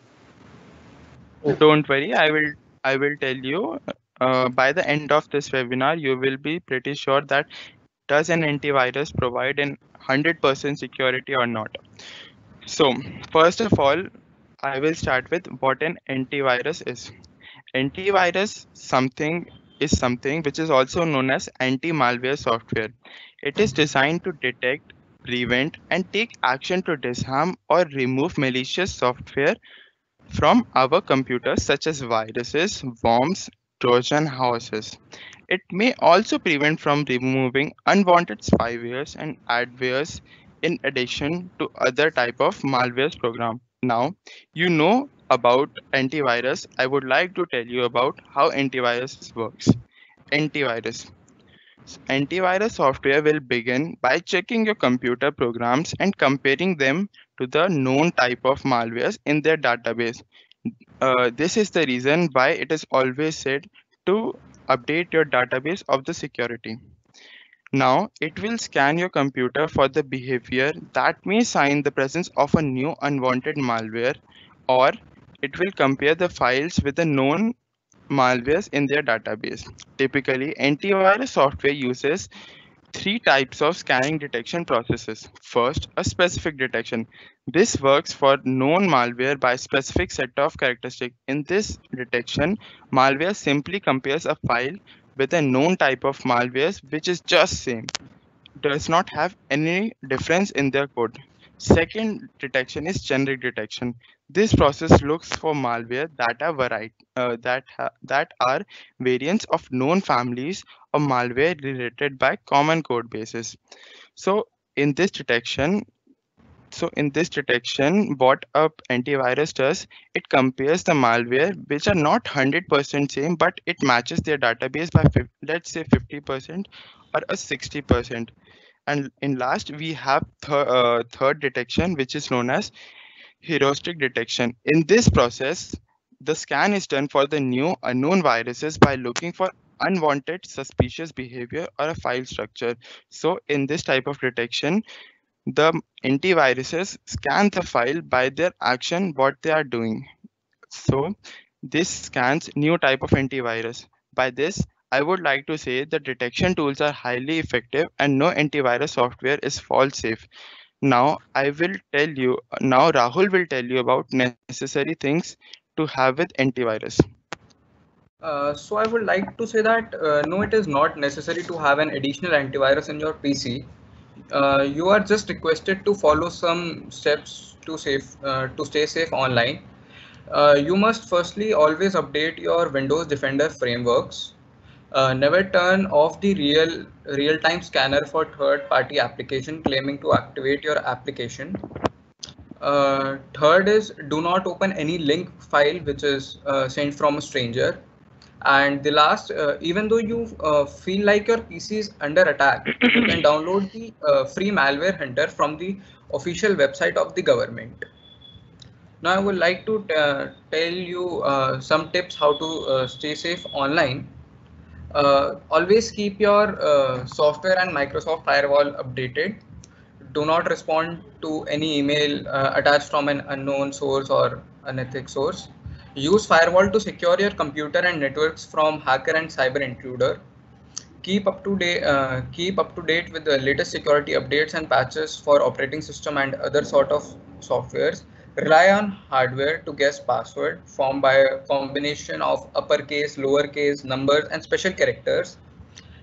Don't worry, I will I will tell you uh, by the end of this webinar, you will be pretty sure that does an antivirus provide an 100% security or not. So first of all, I will start with what an antivirus is. Antivirus something is something which is also known as anti-malware software. It is designed to detect, prevent, and take action to disarm or remove malicious software from our computers such as viruses, worms, Trojan horses. It may also prevent from removing unwanted spywares and adwares in addition to other type of malwares program. Now, you know about antivirus. I would like to tell you about how antivirus works. Antivirus. Antivirus software will begin by checking your computer programs and comparing them to the known type of malwares in their database. Uh, this is the reason why it is always said to update your database of the security. Now, it will scan your computer for the behavior that may sign the presence of a new unwanted malware or it will compare the files with the known malwares in their database. Typically, antivirus software uses three types of scanning detection processes. First, a specific detection. This works for known malware by specific set of characteristics. In this detection, malware simply compares a file with a known type of malware which is just same, does not have any difference in their code. Second detection is generic detection. This process looks for malware that are variety, uh, that that are variants of known families of malware related by common code bases. So in this detection, so in this detection, what a antivirus does, it compares the malware which are not 100% same, but it matches their database by let's say 50% or a 60%. And in last, we have th uh, third detection, which is known as heuristic detection. In this process, the scan is done for the new unknown viruses by looking for unwanted suspicious behavior or a file structure. So in this type of detection, the antiviruses scan the file by their action, what they are doing. So this scans new type of antivirus. By this, I would like to say the detection tools are highly effective and no antivirus software is fault safe. Now I will tell you, now Rahul will tell you about necessary things to have with antivirus. Uh, so I would like to say that uh, no, it is not necessary to have an additional antivirus in your PC. Uh, you are just requested to follow some steps to safe uh, to stay safe online. Uh, you must firstly always update your Windows Defender frameworks. Uh, never turn off the real real-time scanner for third-party application claiming to activate your application. third is do not open any link file which is sent from a stranger. And the last uh, even though you uh, feel like your pc is under attack you can download the uh, free malware hunter from the official website of the government. Now i would like to uh, tell you uh, some tips how to uh, stay safe online Uh, always keep your uh, software and microsoft firewall updated do not respond to any email uh, attached from an unknown source or an unethic source Use firewall to secure your computer and networks from hacker and cyber intruder. Keep up to date. Uh, keep up to date with the latest security updates and patches for operating system and other sort of softwares. Rely on hardware to guess password formed by a combination of uppercase, lowercase, numbers, and special characters.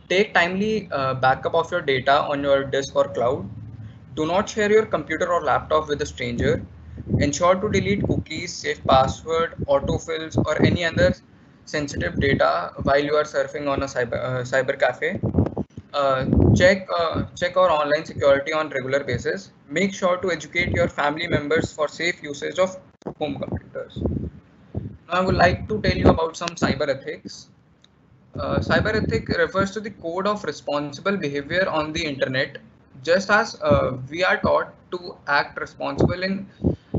Take timely uh, backup of your data on your disk or cloud. Do not share your computer or laptop with a stranger Ensure to delete cookies, save password, autofills, or any other sensitive data while you are surfing on a cyber, uh, cyber cafe. Uh, check uh, check our online security on regular basis. Make sure to educate your family members for safe usage of home computers. Now I would like to tell you about some cyber ethics. Uh, cyber ethic refers to the code of responsible behavior on the internet. Just as uh, we are taught to act responsible in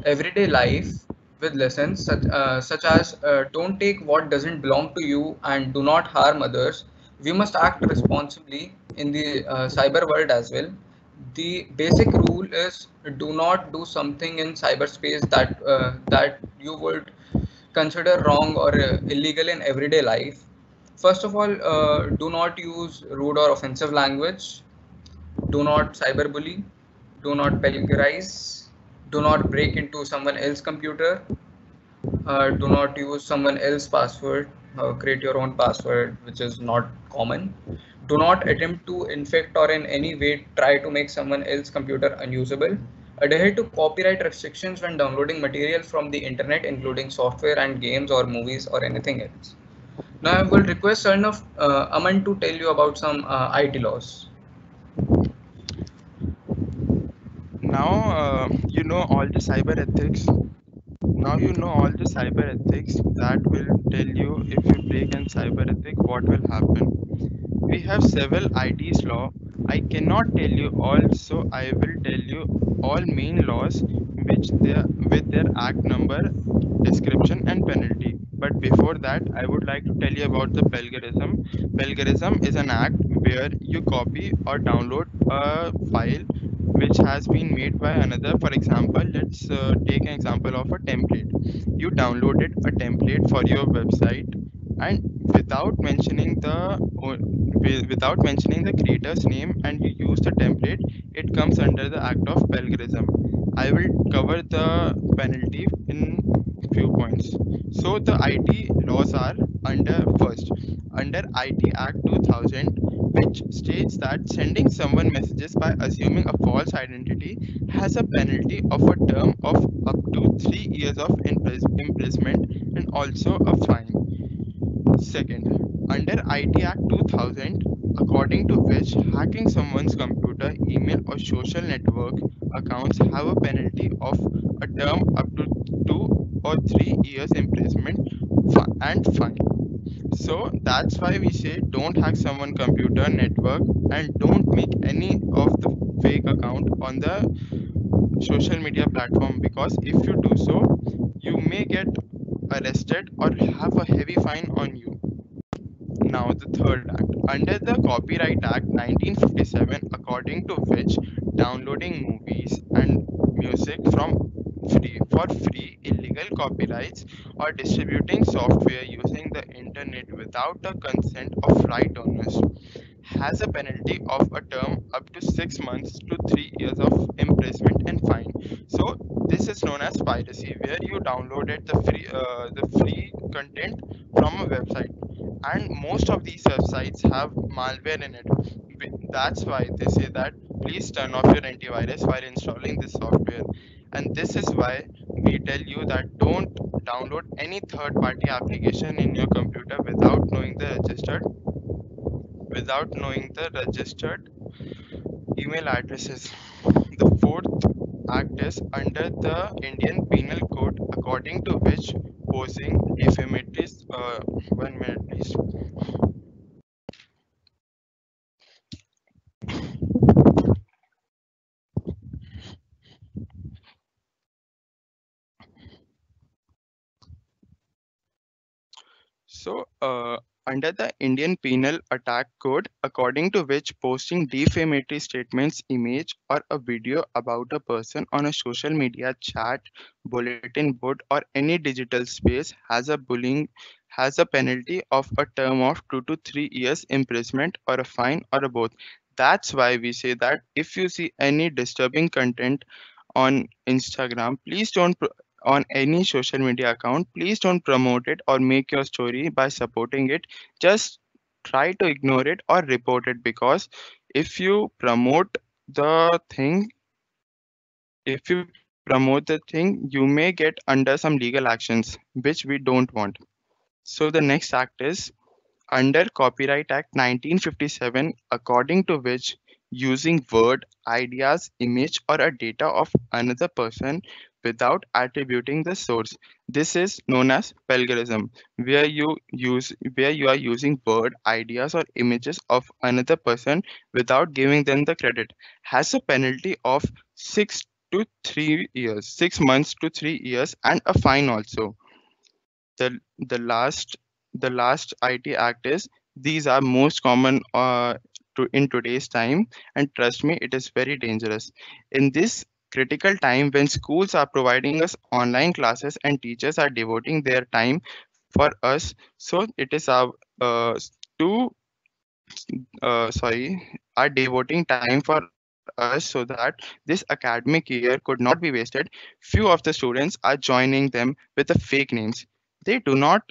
everyday life with lessons such, uh, such as uh, don't take what doesn't belong to you and do not harm others. We must act responsibly in the uh, cyber world as well. The basic rule is do not do something in cyberspace that uh, that you would consider wrong or uh, illegal in everyday life. First of all, uh, do not use rude or offensive language. Do not cyberbully. Do not plagiarize do not break into someone else's computer uh, do not use someone else's password uh, create your own password which is not common do not attempt to infect or in any way try to make someone else's computer unusable adhere to copyright restrictions when downloading material from the internet including software and games or movies or anything else Now I will request Arnav uh, Aman to tell you about some uh, IT laws. Now uh, you know all the cyber ethics. Now you know all the cyber ethics that will tell you if you break an cyber ethic, what will happen. We have several ids law. I cannot tell you all, so I will tell you all main laws which they with their act number, description and penalty. But before that, I would like to tell you about the plagiarism. Plagiarism is an act where you copy or download a file which has been made by another. For example, let's uh, take an example of a template. You downloaded a template for your website and without mentioning the without mentioning the creator's name and you use the template, it comes under the act of plagiarism. I will cover the penalty in few points. So the IT laws are under first under IT Act 2000 which states that sending someone messages by assuming a false identity has a penalty of a term of up to 3 years of imprisonment and also a fine. Second, under IT Act 2000, according to which hacking someone's computer, email, or social network accounts have a penalty of a term up to two or three years imprisonment and fine. So that's why we say don't hack someone computer network and don't make any of the fake account on the social media platform because if you do so, you may get arrested or have a heavy fine on you. Now the third act. Under the Copyright Act 1957, according to which downloading movies and music from free for free illegal copyrights or distributing software using the internet without the consent of right owners has a penalty of a term up to 6 months to 3 years of imprisonment and fine. So this is known as piracy where you downloaded the free uh, the free content from a website. And most of these websites have malware in it. That's why they say that please turn off your antivirus while installing this software and this is why we tell you that don't download any third party application in your computer without knowing the registered without knowing the registered email addresses. The fourth act is under the indian penal code according to which posing defamatory uh, one minute please So, uh, under the Indian Penal Attack Code, according to which posting defamatory statements, image, or a video about a person on a social media chat, bulletin board, or any digital space has a bullying has a penalty of a term of two to three years imprisonment or a fine or a both. That's why we say that if you see any disturbing content on Instagram, please don't on any social media account please don't promote it or make your story by supporting it. Just try to ignore it or report it because if you promote the thing if you promote the thing you may get under some legal actions which we don't want. So the next act is under copyright act 1957 according to which using word ideas image or a data of another person without attributing the source. This is known as plagiarism, where you use where you are using word, ideas, or images of another person without giving them the credit. Has a penalty of six to three years, six months to three years, and a fine also. The the last the last IT Act is these are most common uh, to in today's time and trust me it is very dangerous in this critical time when schools are providing us online classes and teachers are devoting their time for us. So it is our uh, to uh, sorry are devoting time for us so that this academic year could not be wasted. Few of the students are joining them with the fake names. They do not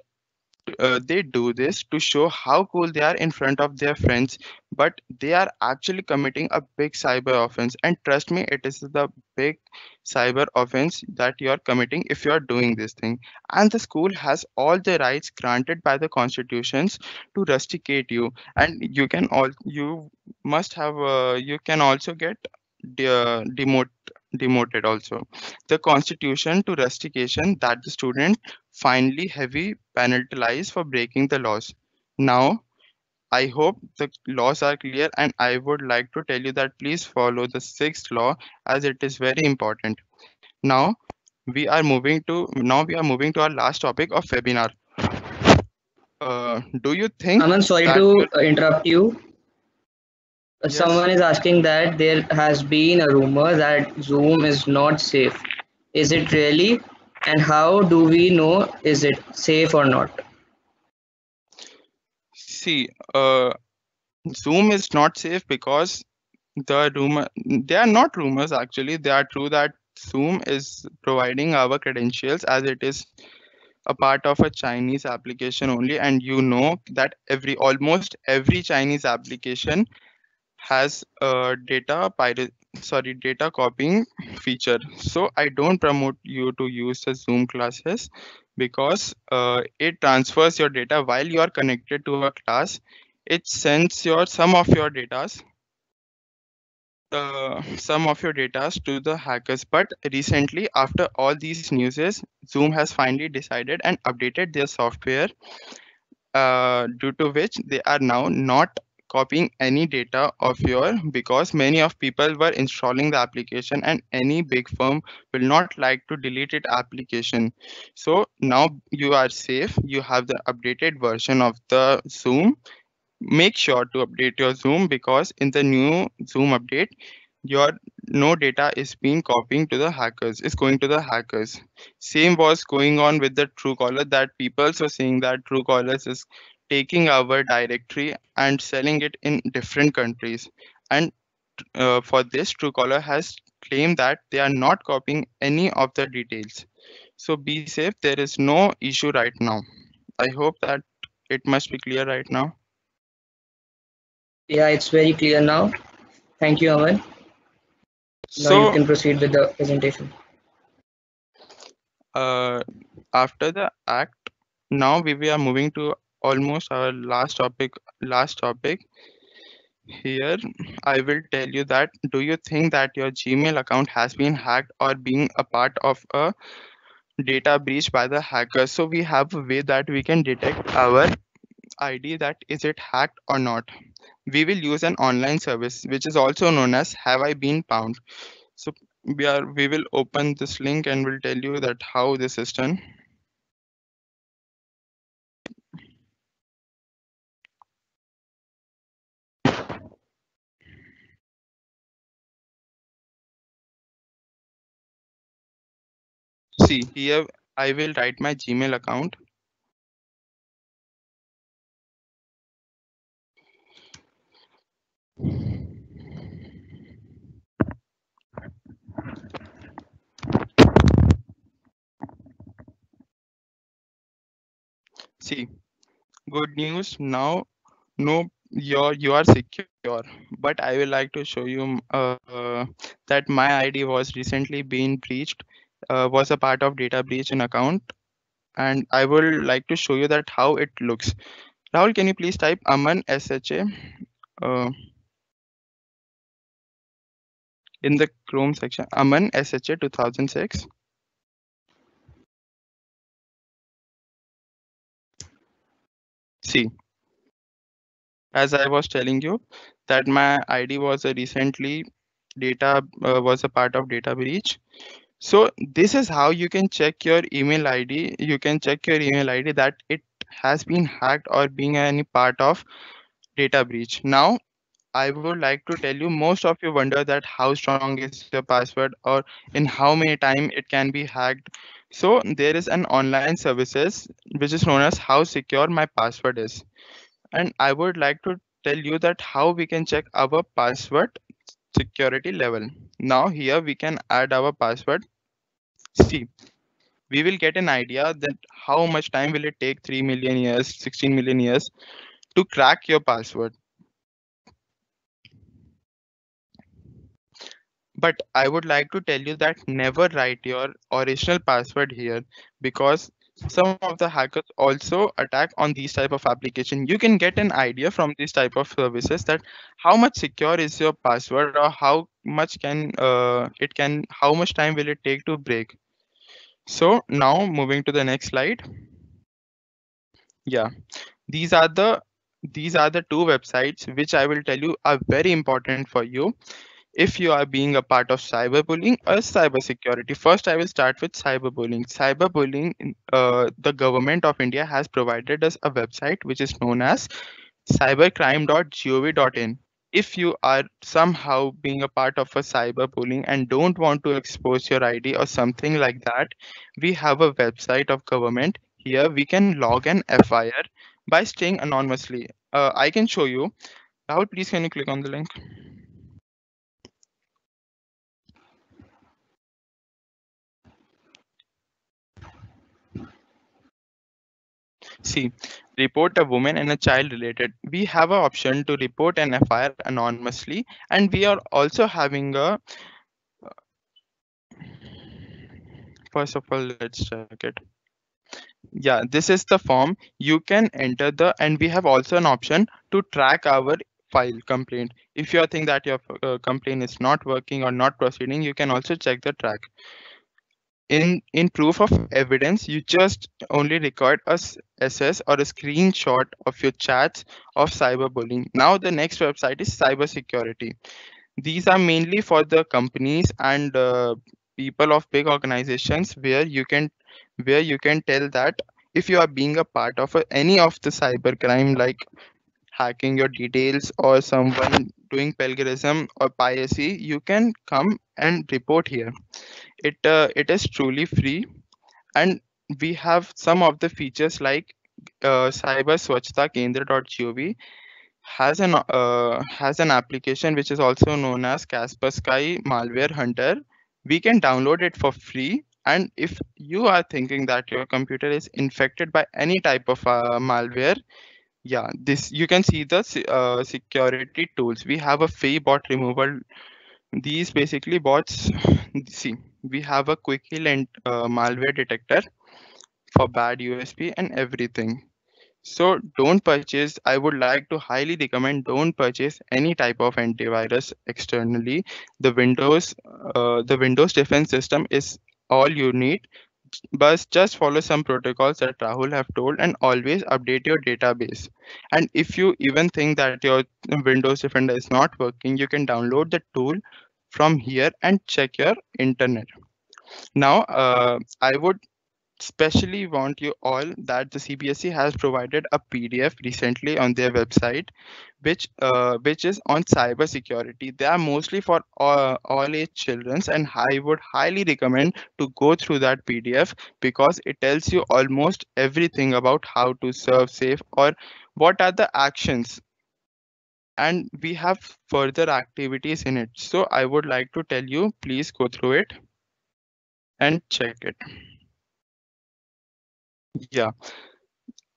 uh, they do this to show how cool they are in front of their friends but they are actually committing a big cyber offense. And trust me it is the big cyber offense that you are committing if you are doing this thing. And the school has all the rights granted by the constitutions to rusticate you. And you can all you must have uh, you can also get de- demote demoted also. The constitution to rustication that the student finally heavy penalized for breaking the laws now i hope the laws are clear and i would like to tell you that please follow the sixth law as it is very important now we are moving to now we are moving to our last topic of webinar uh, do you think Aman, sorry to interrupt you. Yes. Someone is asking that there has been a rumor that Zoom is not safe. Is it really? And how do we know is it safe or not? see uh zoom is not safe because the rumor they are not rumors actually they are true that zoom is providing our credentials as it is a part of a chinese application only and you know that every almost every chinese application has a data pirate sorry data copying feature. So i don't promote you to use the zoom classes because uh, it transfers your data while you are connected to a class. It sends your some of your datas uh, some of your data to the hackers. But recently after all these newses zoom has finally decided and updated their software uh, due to which they are now not copying any data of your because many of people were installing the application and any big firm will not like to delete it application. So now you are safe. You have the updated version of the zoom. Make sure to update your zoom because in the new zoom update your no data is being copying to the hackers is going to the hackers. Same was going on with the truecaller that people were saying that truecaller is taking our directory and selling it in different countries and uh, for this truecaller has claimed that they are not copying any of the details so be safe there is no issue right now i hope that it must be clear right now Yeah, it's very clear now. Thank you, Aman. Now so you can proceed with the presentation. uh, after the act now we, we are moving to almost our last topic last topic here. I will tell you that do you think that your gmail account has been hacked or being a part of a data breach by the hacker so we have a way that we can detect our id that is it hacked or not. We will use an online service which is also known as Have I Been Pwned? So we are we will open this link and will tell you that how this is done see here i will write my gmail account. See good news. Now no you're you are secure but i will like to show you uh, that my id was recently being breached uh, was a part of data breach in account. And i would like to show you that how it looks. Rahul can you please type aman sha uh, in the chrome section aman sha 2006 see as i was telling you that my id was a recently data uh, was a part of data breach so this is how you can check your email id you can check your email id that it has been hacked or being any part of data breach now i would like to tell you most of you wonder that how strong is your password or in how many time it can be hacked so there is an online services which is known as how secure my password is and I would like to tell you that how we can check our password security level. Now here we can add our password. See, we will get an idea that how much time will it take 3 million years 16 million years to crack your password. But i would like to tell you that never write your original password here because some of the hackers also attack on these type of application. You can get an idea from these type of services that how much secure is your password or how much can uh, it can how much time will it take to break? So now moving to the next slide. Yeah. These are the these are the two websites which i will tell you are very important for you if you are being a part of cyberbullying or cybersecurity. First, I will start with cyberbullying. Cyberbullying, uh, the government of India has provided us a website which is known as cybercrime.gov.in. If you are somehow being a part of a cyberbullying and don't want to expose your ID or something like that, we have a website of government. Here we can log an FIR by staying anonymously. Uh, I can show you. Rahul, please can you click on the link? See, report a woman and a child related. We have an option to report an FIR anonymously, and we are also having a. First of all, let's check it. Yeah, this is the form. You can enter the, and we have also an option to track our file complaint. If you think that your uh, complaint is not working or not proceeding, you can also check the track in in proof of evidence you just only record a ss or a screenshot of your chats of cyberbullying. Now the next website is cybersecurity. These are mainly for the companies and uh, people of big organizations where you can where you can tell that if you are being a part of any of the cyber crime like hacking your details or someone doing plagiarism or piracy you can come and report here it uh, it is truly free. And we have some of the features like uh, cyber swachhta kendra.gov has an uh, has an application which is also known as Kaspersky malware hunter. We can download it for free. And if you are thinking that your computer is infected by any type of uh, malware yeah this you can see the uh, security tools. We have a free bot removal. These basically bots see we have a quick heal and uh, malware detector for bad usb and everything so don't purchase i would like to highly recommend don't purchase any type of antivirus externally the windows uh, the windows defense system is all you need but just follow some protocols that Rahul have told and always update your database. And if you even think that your Windows Defender is not working, you can download the tool from here and check your internet. Now, uh, I would especially want you all that the CBSE has provided a PDF recently on their website, which uh, which is on cyber security. They are mostly for all, all age children, and I would highly recommend to go through that PDF because it tells you almost everything about how to serve safe or what are the actions and we have further activities in it. So i would like to tell you please go through it and check it. Yeah.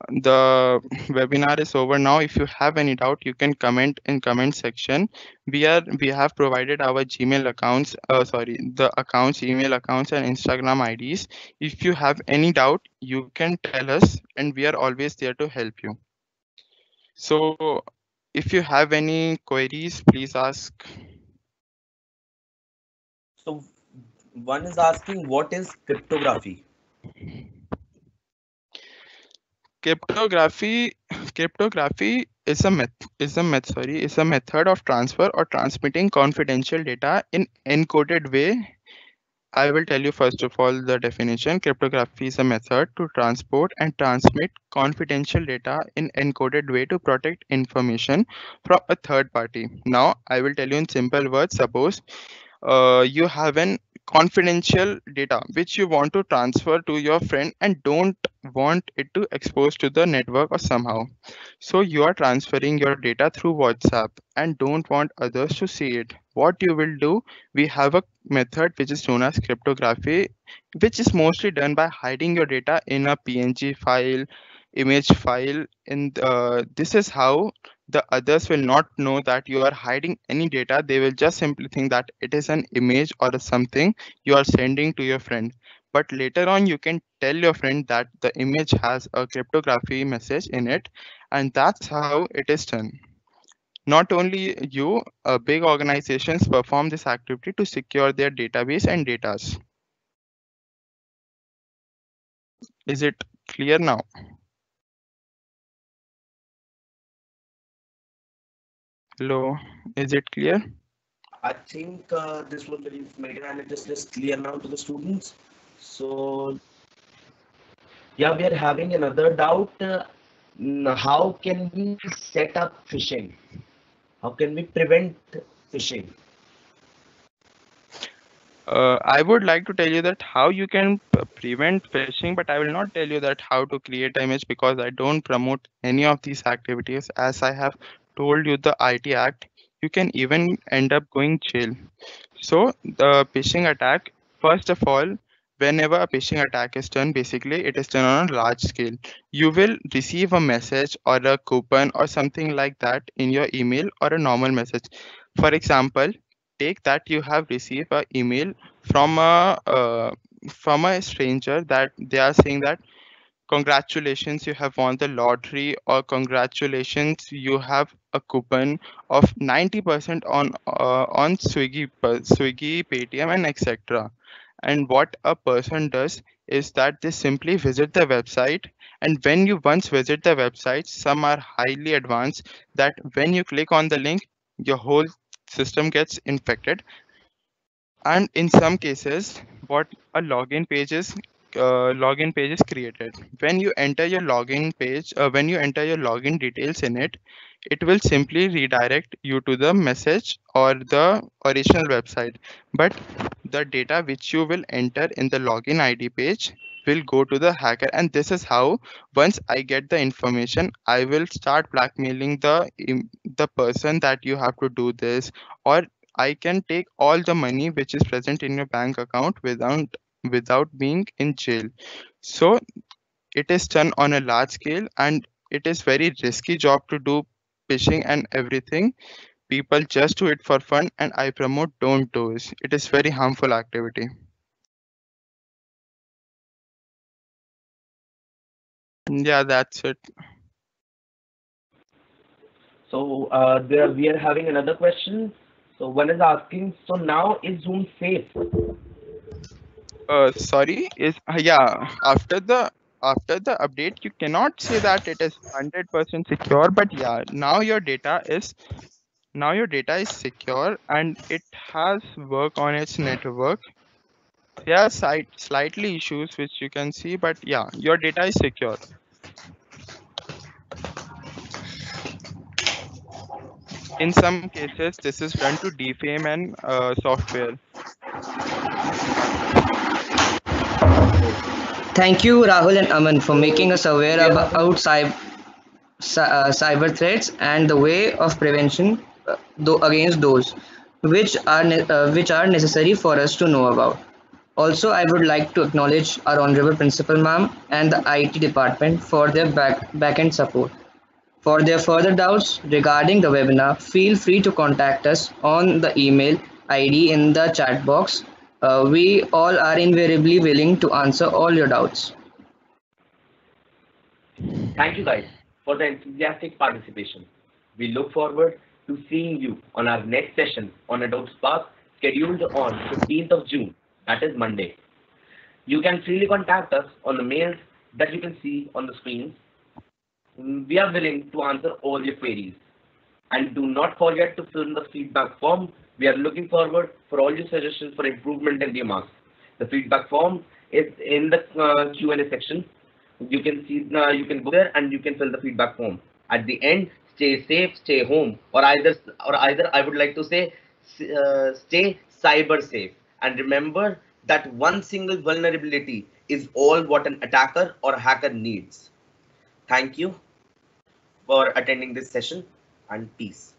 The webinar is over now. If you have any doubt you can comment in comment section. We are we have provided our gmail accounts uh, sorry the accounts email accounts and instagram ids if you have any doubt you can tell us and we are always there to help you. So if you have any queries please ask. So one is asking what is cryptography? Cryptography cryptography is a myth is a myth sorry is a method of transfer or transmitting confidential data in encoded way i will tell you first of all the definition cryptography is a method to transport and transmit confidential data in encoded way to protect information from a third party. Now i will tell you in simple words suppose uh, you have an confidential data which you want to transfer to your friend and don't want it to expose to the network or somehow. So you are transferring your data through whatsapp and don't want others to see it. What you will do we have a method which is known as cryptography which is mostly done by hiding your data in a png file image file and uh, this is how the others will not know that you are hiding any data. They will just simply think that it is an image or something you are sending to your friend. But later on you can tell your friend that the image has a cryptography message in it and that's how it is done. Not only you uh, big organizations perform this activity to secure their database and datas. Is it clear now Hello, is it clear? I think uh, this was very informative and it is just clear now to the students. So, yeah, we are having another doubt. Uh, how can we set up phishing? How can we prevent phishing? Uh, I would like to tell you that how you can prevent phishing, but I will not tell you that how to create image because I don't promote any of these activities. As I have told you the IT Act, you can even end up going jail. So the phishing attack, first of all, whenever a phishing attack is done, basically it is done on a large scale. You will receive a message or a coupon or something like that in your email or a normal message. For example, take that you have received an email from a uh, from a stranger that they are saying that congratulations you have won the lottery or congratulations you have a coupon of 90% on uh, on swiggy uh, swiggy paytm and etc and what a person does is that they simply visit the website. And when you once visit the website some are highly advanced that when you click on the link your whole system gets infected. And in some cases what a login page is uh, login page is created. When you enter your login page uh, when you enter your login details in it it will simply redirect you to the message or the original website. But the data which you will enter in the login id page will go to the hacker. And this is how once i get the information i will start blackmailing the the person that you have to do this. Or i can take all the money which is present in your bank account without without being in jail. So it is done on a large scale and it is very risky job to do phishing and everything people just do it for fun and i promote don't do it it is very harmful activity yeah that's it So uh, there we are having another question. So one is asking, so now is Zoom safe? uh sorry is uh, yeah after the after the update you cannot say that it is 100% secure but yeah now your data is now your data is secure and it has work on its network. There are slight, slightly issues which you can see but yeah your data is secure. In some cases this is done to defame an uh, software Thank you, Rahul and Aman, for making us aware about cyber, uh, cyber threats and the way of prevention uh, tho- against those which are uh, which are necessary for us to know about. Also, I would like to acknowledge our honorable principal ma'am and the IT department for their back backend support. For their further doubts regarding the webinar, feel free to contact us on the email ID in the chat box. Uh, we all are invariably willing to answer all your doubts. Thank you guys for the enthusiastic participation. We look forward to seeing you on our next session on Adobe Spark scheduled on 15th of June, that is Monday. You can freely contact us on the mails that you can see on the screens. Mm, We are willing to answer all your queries. And do not forget to fill in the feedback form. We are looking forward for all your suggestions for improvement and remarks. The feedback form is in the uh, Q&A section you can see uh, you can go there and you can fill the feedback form at the end stay safe stay home or either or either i would like to say uh, stay cyber safe And remember that one single vulnerability is all what an attacker or hacker needs. Thank you for attending this session and peace.